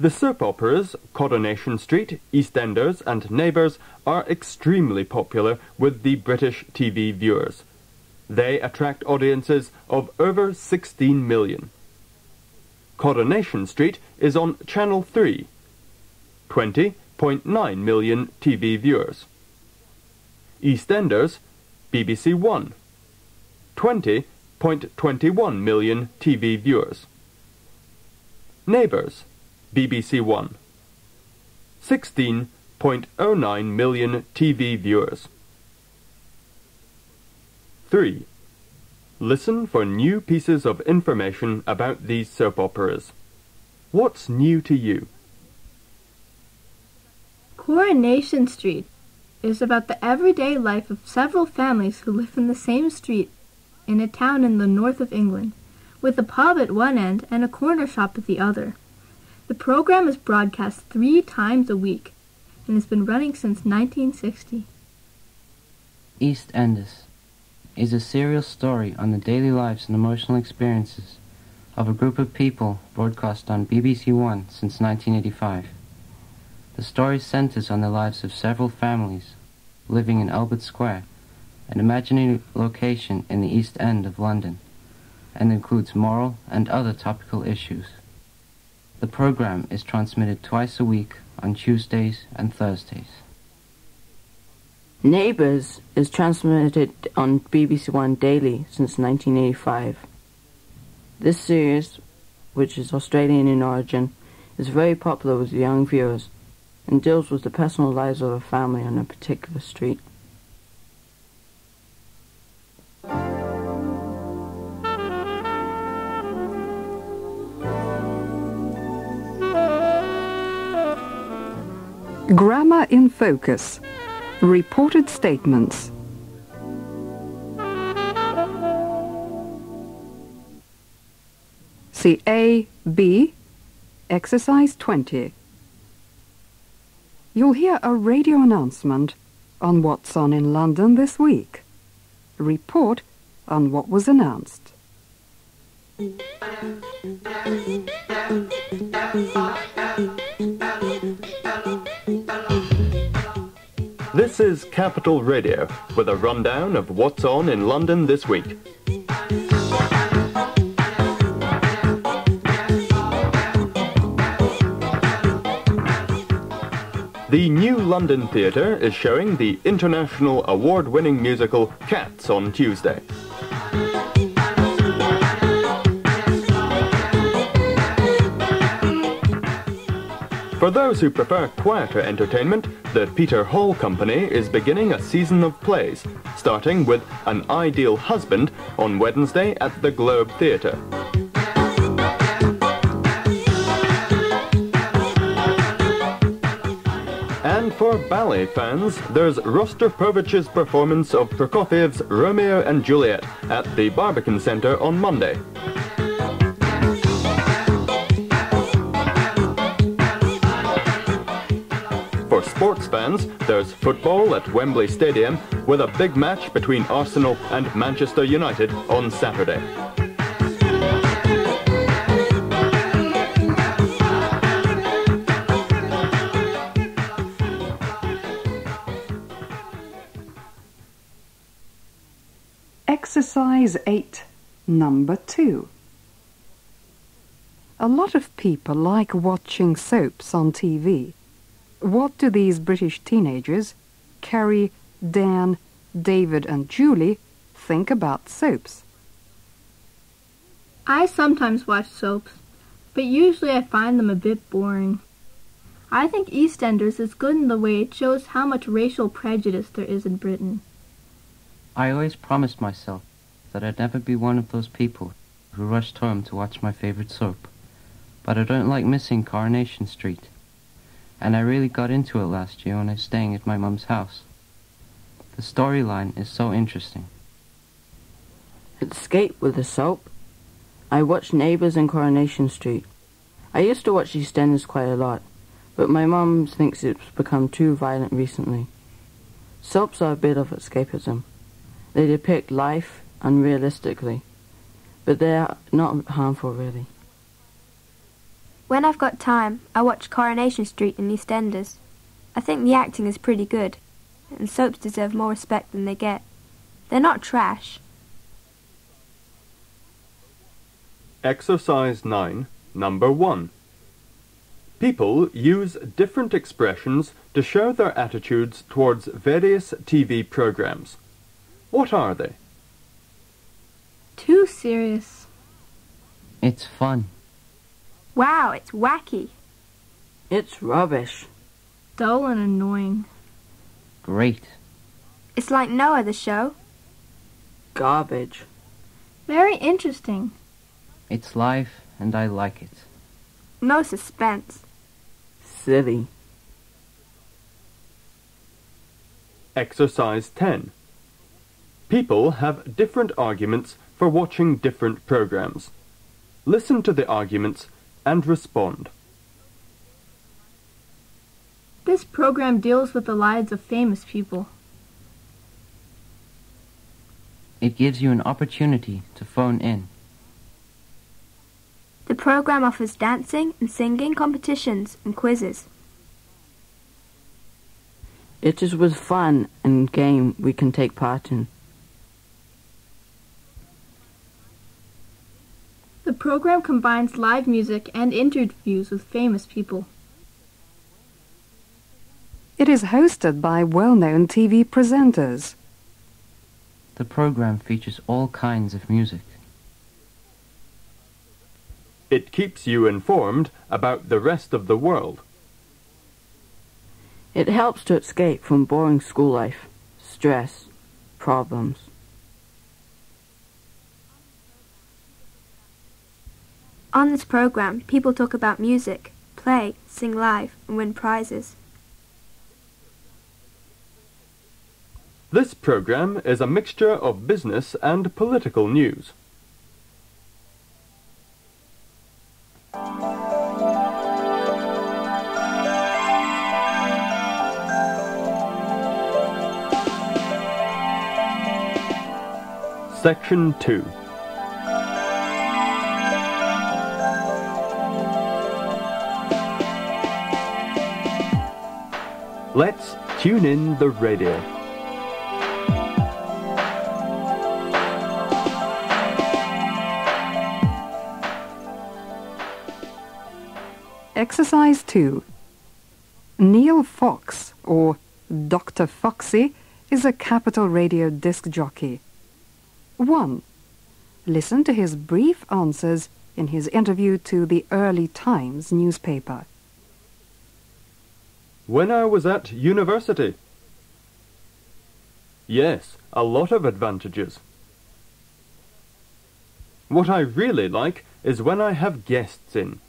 The soap operas Coronation Street, EastEnders and Neighbours are extremely popular with the British TV viewers. They attract audiences of over 16 million. Coronation Street is on Channel 3. 20.9 million TV viewers. EastEnders, BBC One. 20.21 million TV viewers. Neighbours, BBC One. 16.09 million TV viewers. 3. Listen for new pieces of information about these soap operas. What's new to you? Coronation Street is about the everyday life of several families who live in the same street in a town in the north of England, with a pub at one end and a corner shop at the other. The program is broadcast three times a week and has been running since 1960. East EastEnders is a serial story on the daily lives and emotional experiences of a group of people broadcast on BBC One since 1985. The story centers on the lives of several families living in Albert Square, an imaginary location in the East End of London, and includes moral and other topical issues. The program is transmitted twice a week on Tuesdays and Thursdays. Neighbours is transmitted on BBC One daily since 1985. This series, which is Australian in origin, is very popular with young viewers and deals with the personal lives of a family on a particular street. Grammar in focus. Reported statements. See A, B, exercise 20. You'll hear a radio announcement on what's on in London this week. Report on what was announced. This is Capital Radio with a rundown of what's on in London this week. The New London Theatre is showing the international award-winning musical Cats on Tuesday. For those who prefer quieter entertainment, the Peter Hall Company is beginning a season of plays, starting with An Ideal Husband on Wednesday at the Globe Theatre. For ballet fans, there's Rostropovich's performance of Prokofiev's Romeo and Juliet at the Barbican Centre on Monday. For sports fans, there's football at Wembley Stadium with a big match between Arsenal and Manchester United on Saturday. Exercise 8, number 2. A lot of people like watching soaps on TV. What do these British teenagers, Carrie, Dan, David and Julie, think about soaps? I sometimes watch soaps, but usually I find them a bit boring. I think EastEnders is good in the way it shows how much racial prejudice there is in Britain. I always promised myself that I'd never be one of those people who rushed home to watch my favorite soap. But I don't like missing Coronation Street. And I really got into it last year when I was staying at my mum's house. The storyline is so interesting. Escape with the soap. I watched Neighbours and Coronation Street. I used to watch EastEnders quite a lot, but my mum thinks it's become too violent recently. Soaps are a bit of escapism. They depict life unrealistically, but they're not harmful really. When I've got time, I watch Coronation Street in EastEnders. I think the acting is pretty good, and soaps deserve more respect than they get. They're not trash. Exercise 9, number 1. People use different expressions to show their attitudes towards various TV programs. What are they? Too serious. It's fun. Wow, it's wacky. It's rubbish. Dull and annoying. Great. It's like Noah the show. Garbage. Very interesting. It's life, and I like it. No suspense. Silly. Exercise 10. People have different arguments for watching different programs. Listen to the arguments and respond. This program deals with the lives of famous people. It gives you an opportunity to phone in. The program offers dancing and singing competitions and quizzes. It is with fun and game we can take part in. The program combines live music and interviews with famous people. It is hosted by well-known TV presenters. The program features all kinds of music. It keeps you informed about the rest of the world. It helps to escape from boring school life, stress, problems. On this program, people talk about music, play, sing live, and win prizes. This program is a mixture of business and political news. Section 2 Let's tune in the radio. Exercise 2. Neil Fox, or Dr. Foxy, is a Capital Radio disc jockey. 1. Listen to his brief answers in his interview to the Early Times newspaper. When I was at university. Yes, a lot of advantages. What I really like is when I have guests in.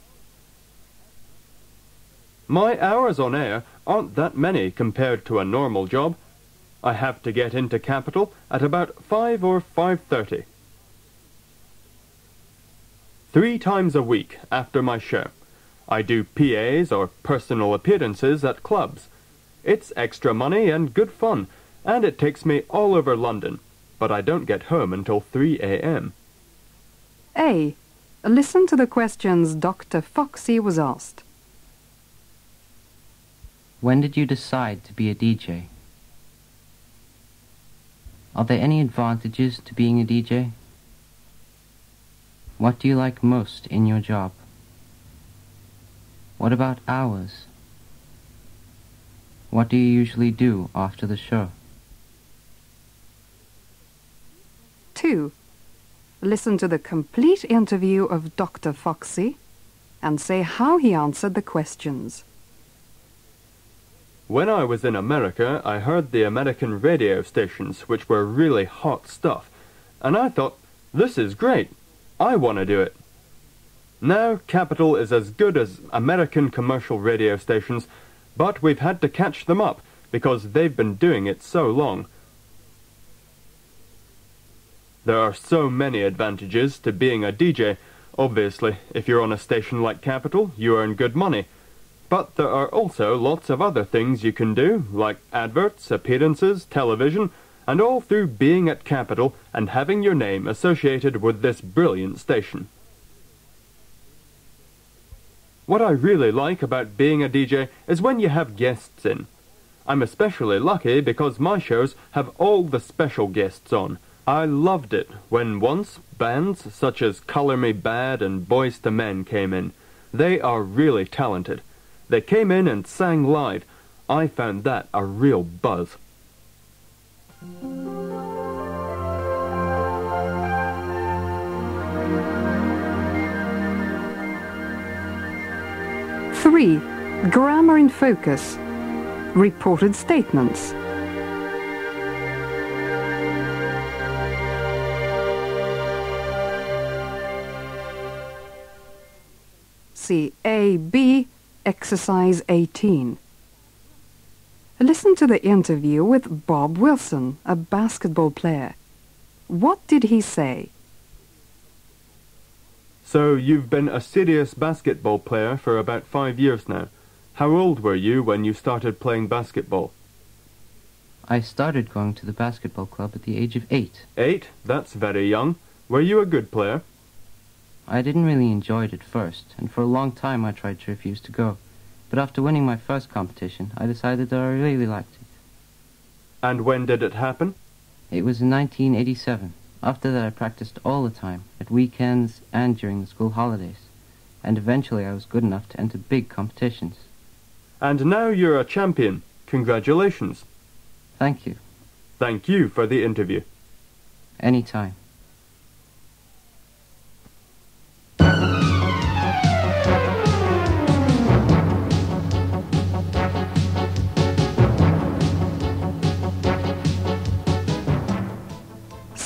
My hours on air aren't that many compared to a normal job. I have to get into Capital at about 5 or 5.30. Three times a week after my show. I do PAs or personal appearances at clubs. It's extra money and good fun, and it takes me all over London, but I don't get home until 3 a.m. A. Listen to the questions Dr. Foxy was asked. When did you decide to be a DJ? Are there any advantages to being a DJ? What do you like most in your job? What about hours? What do you usually do after the show? 2. Listen to the complete interview of Dr. Foxy and say how he answered the questions. When I was in America, I heard the American radio stations, which were really hot stuff, and I thought, this is great. I want to do it. Now, Capital is as good as American commercial radio stations, but we've had to catch them up because they've been doing it so long. There are so many advantages to being a DJ. Obviously, if you're on a station like Capital, you earn good money. But there are also lots of other things you can do, like adverts, appearances, television, and all through being at Capital and having your name associated with this brilliant station. What I really like about being a DJ is when you have guests in. I'm especially lucky because my shows have all the special guests on. I loved it when once bands such as Color Me Badd and Boyz II Men came in. They are really talented. They came in and sang live. I found that a real buzz. Three, grammar in focus. Reported statements. See A, B, exercise 18. Listen to the interview with Bob Wilson, a basketball player. What did he say? So you've been a serious basketball player for about five years now. How old were you when you started playing basketball? I started going to the basketball club at the age of eight. Eight? That's very young. Were you a good player? I didn't really enjoy it at first, and for a long time I tried to refuse to go. But after winning my first competition, I decided that I really liked it. And when did it happen? It was in 1987. After that, I practiced all the time, at weekends and during the school holidays. And eventually I was good enough to enter big competitions. And now you're a champion. Congratulations. Thank you. Thank you for the interview. Anytime.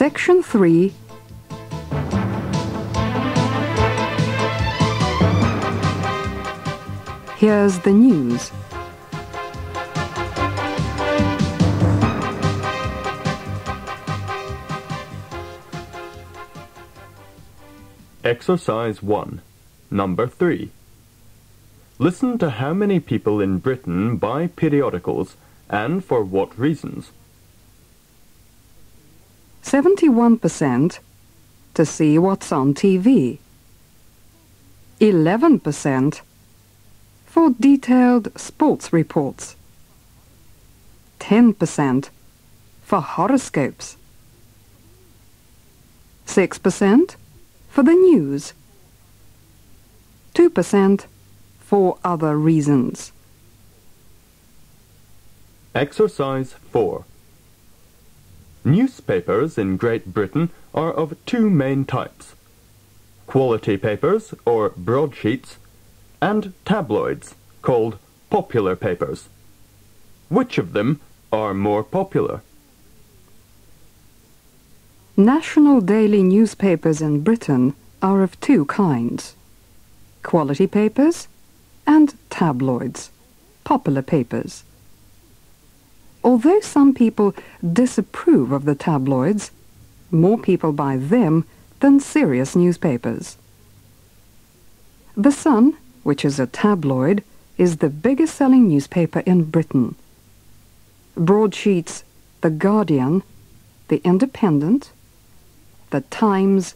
Section 3 Here's the news. Exercise 1. Number 3. Listen to how many people in Britain buy periodicals and for what reasons. 71% to see what's on TV. 11% for detailed sports reports. 10% for horoscopes. 6% for the news. 2% for other reasons. Exercise 4. Newspapers in Great Britain are of two main types. Quality papers, or broadsheets, and tabloids, called popular papers. Which of them are more popular? National daily newspapers in Britain are of two kinds. Quality papers and tabloids, popular papers. Although some people disapprove of the tabloids, more people buy them than serious newspapers. The Sun, which is a tabloid, is the biggest selling newspaper in Britain. Broadsheets The Guardian, The Independent, The Times,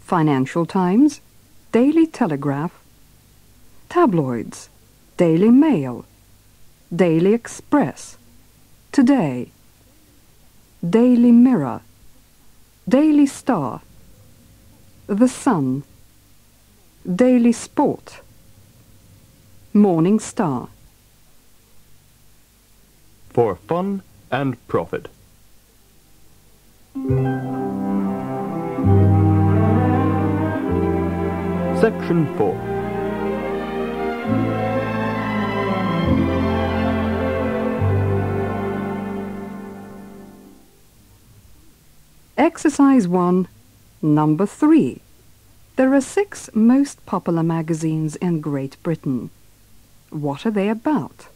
Financial Times, Daily Telegraph, tabloids, Daily Mail, Daily Express, Today, Daily Mirror, Daily Star, The Sun, Daily Sport, Morning Star. For fun and profit. Section 4. Exercise 1, number 3. There are six most popular magazines in Great Britain. What are they about?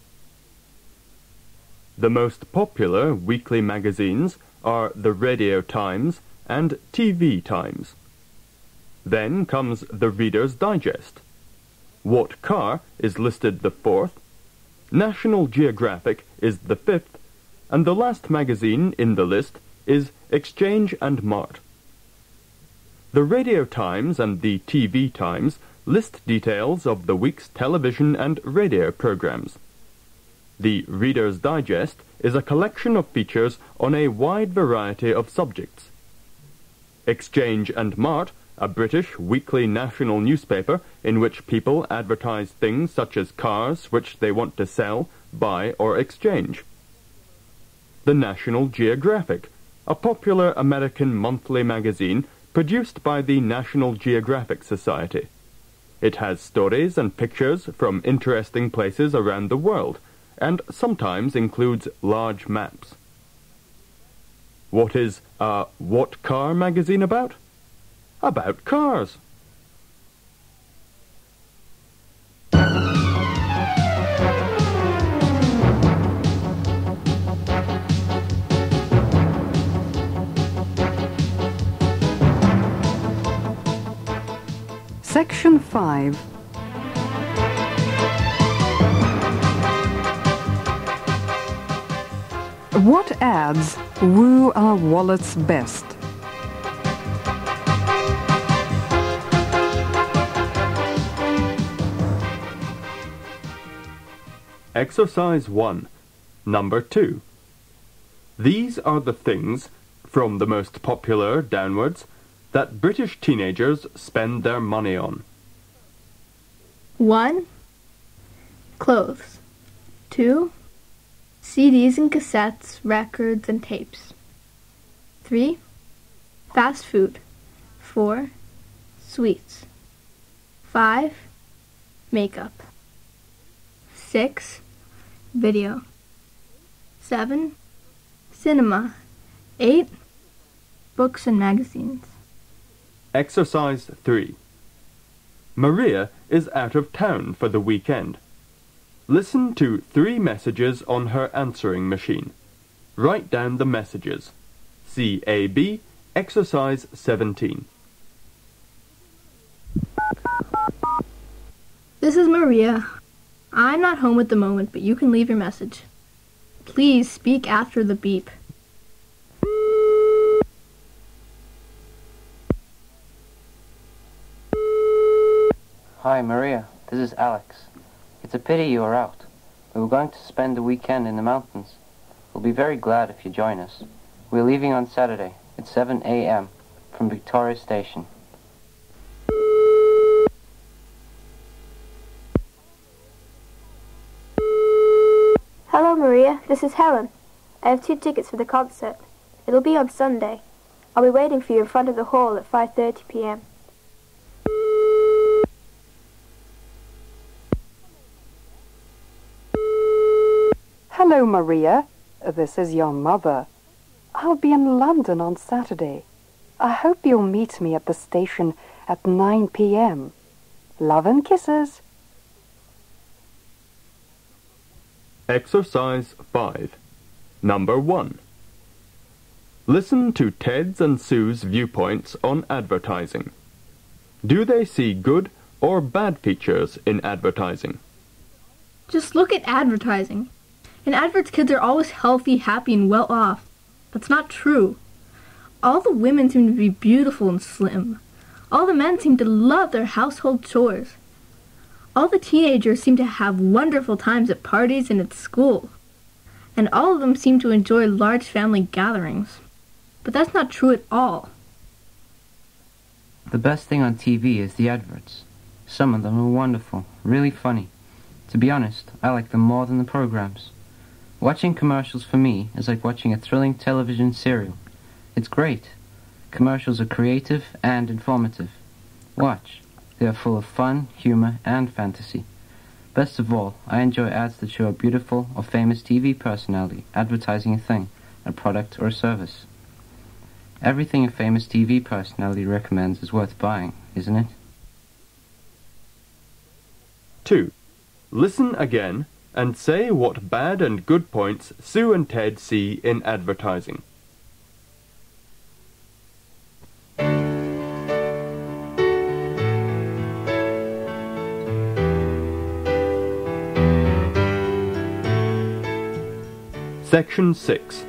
The most popular weekly magazines are the Radio Times and TV Times. Then comes the Reader's Digest. What Car is listed the fourth, National Geographic is the fifth, and the last magazine in the list is Exchange and Mart. The Radio Times and the TV Times list details of the week's television and radio programs. The Reader's Digest is a collection of features on a wide variety of subjects. Exchange and Mart, a British weekly national newspaper in which people advertise things such as cars which they want to sell, buy, or exchange. The National Geographic, a popular American monthly magazine produced by the National Geographic Society. It has stories and pictures from interesting places around the world, and sometimes includes large maps. What is a What Car magazine about? About cars. Section 5. What ads woo our wallets best? Exercise 1. Number 2. These are the things, from the most popular downwards, that British teenagers spend their money on. 1. Clothes. 2. CDs and cassettes, records, and tapes. 3. Fast food. 4. Sweets. 5. Makeup. 6. Video. 7. Cinema. 8. Books and magazines. Exercise 3. Maria is out of town for the weekend. Listen to three messages on her answering machine. Write down the messages. CAB, Exercise 17. This is Maria. I'm not home at the moment, but you can leave your message. Please speak after the beep. Hi, Maria. This is Alex. It's a pity you are out. We were going to spend the weekend in the mountains. We'll be very glad if you join us. We're leaving on Saturday at 7 a.m. from Victoria Station. Hello, Maria. This is Helen. I have two tickets for the concert. It'll be on Sunday. I'll be waiting for you in front of the hall at 5.30 p.m. Hello, Maria. Uh, this is your mother. I'll be in London on Saturday. I hope you'll meet me at the station at 9 p.m. Love and kisses. Exercise 5. Number 1. Listen to Ted's and Sue's viewpoints on advertising. Do they see good or bad features in advertising? Just look at advertising. In adverts, kids are always healthy, happy, and well off. That's not true. All the women seem to be beautiful and slim. All the men seem to love their household chores. All the teenagers seem to have wonderful times at parties and at school. And all of them seem to enjoy large family gatherings. But that's not true at all. The best thing on TV is the adverts. Some of them are wonderful, really funny. To be honest, I like them more than the programs. Watching commercials for me is like watching a thrilling television serial. It's great. Commercials are creative and informative. Watch. They are full of fun, humor, and fantasy. Best of all, I enjoy ads that show a beautiful or famous TV personality advertising a thing, a product, or a service. Everything a famous TV personality recommends is worth buying, isn't it? 2. Listen again and say what bad and good points Sue and Ted see in advertising. Section 6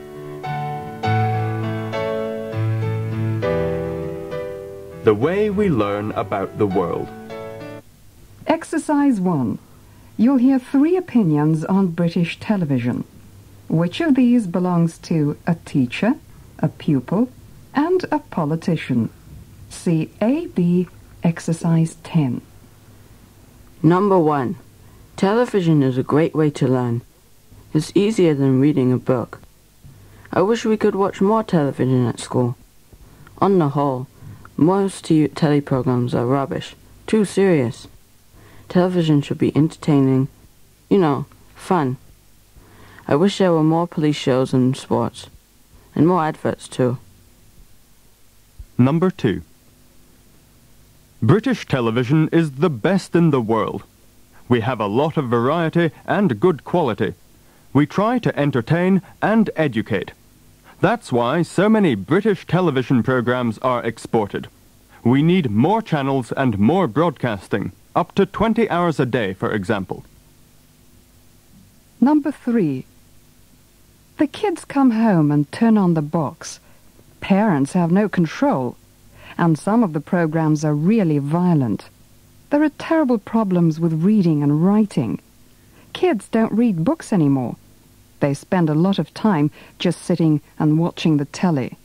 The way we learn about the world. Exercise 1. You'll hear three opinions on British television. Which of these belongs to a teacher, a pupil, and a politician? See AB Exercise 10. Number one, television is a great way to learn. It's easier than reading a book. I wish we could watch more television at school. On the whole, most t- telly programs are rubbish, too serious. Television should be entertaining, you know, fun. I wish there were more police shows and sports, and more adverts too. Number 2 British television is the best in the world. We have a lot of variety and good quality. We try to entertain and educate. That's why so many British television programs are exported. We need more channels and more broadcasting, up to 20 hours a day, for example. Number 3. The kids come home and turn on the box. Parents have no control, and some of the programs are really violent. There are terrible problems with reading and writing. Kids don't read books anymore. They spend a lot of time just sitting and watching the telly.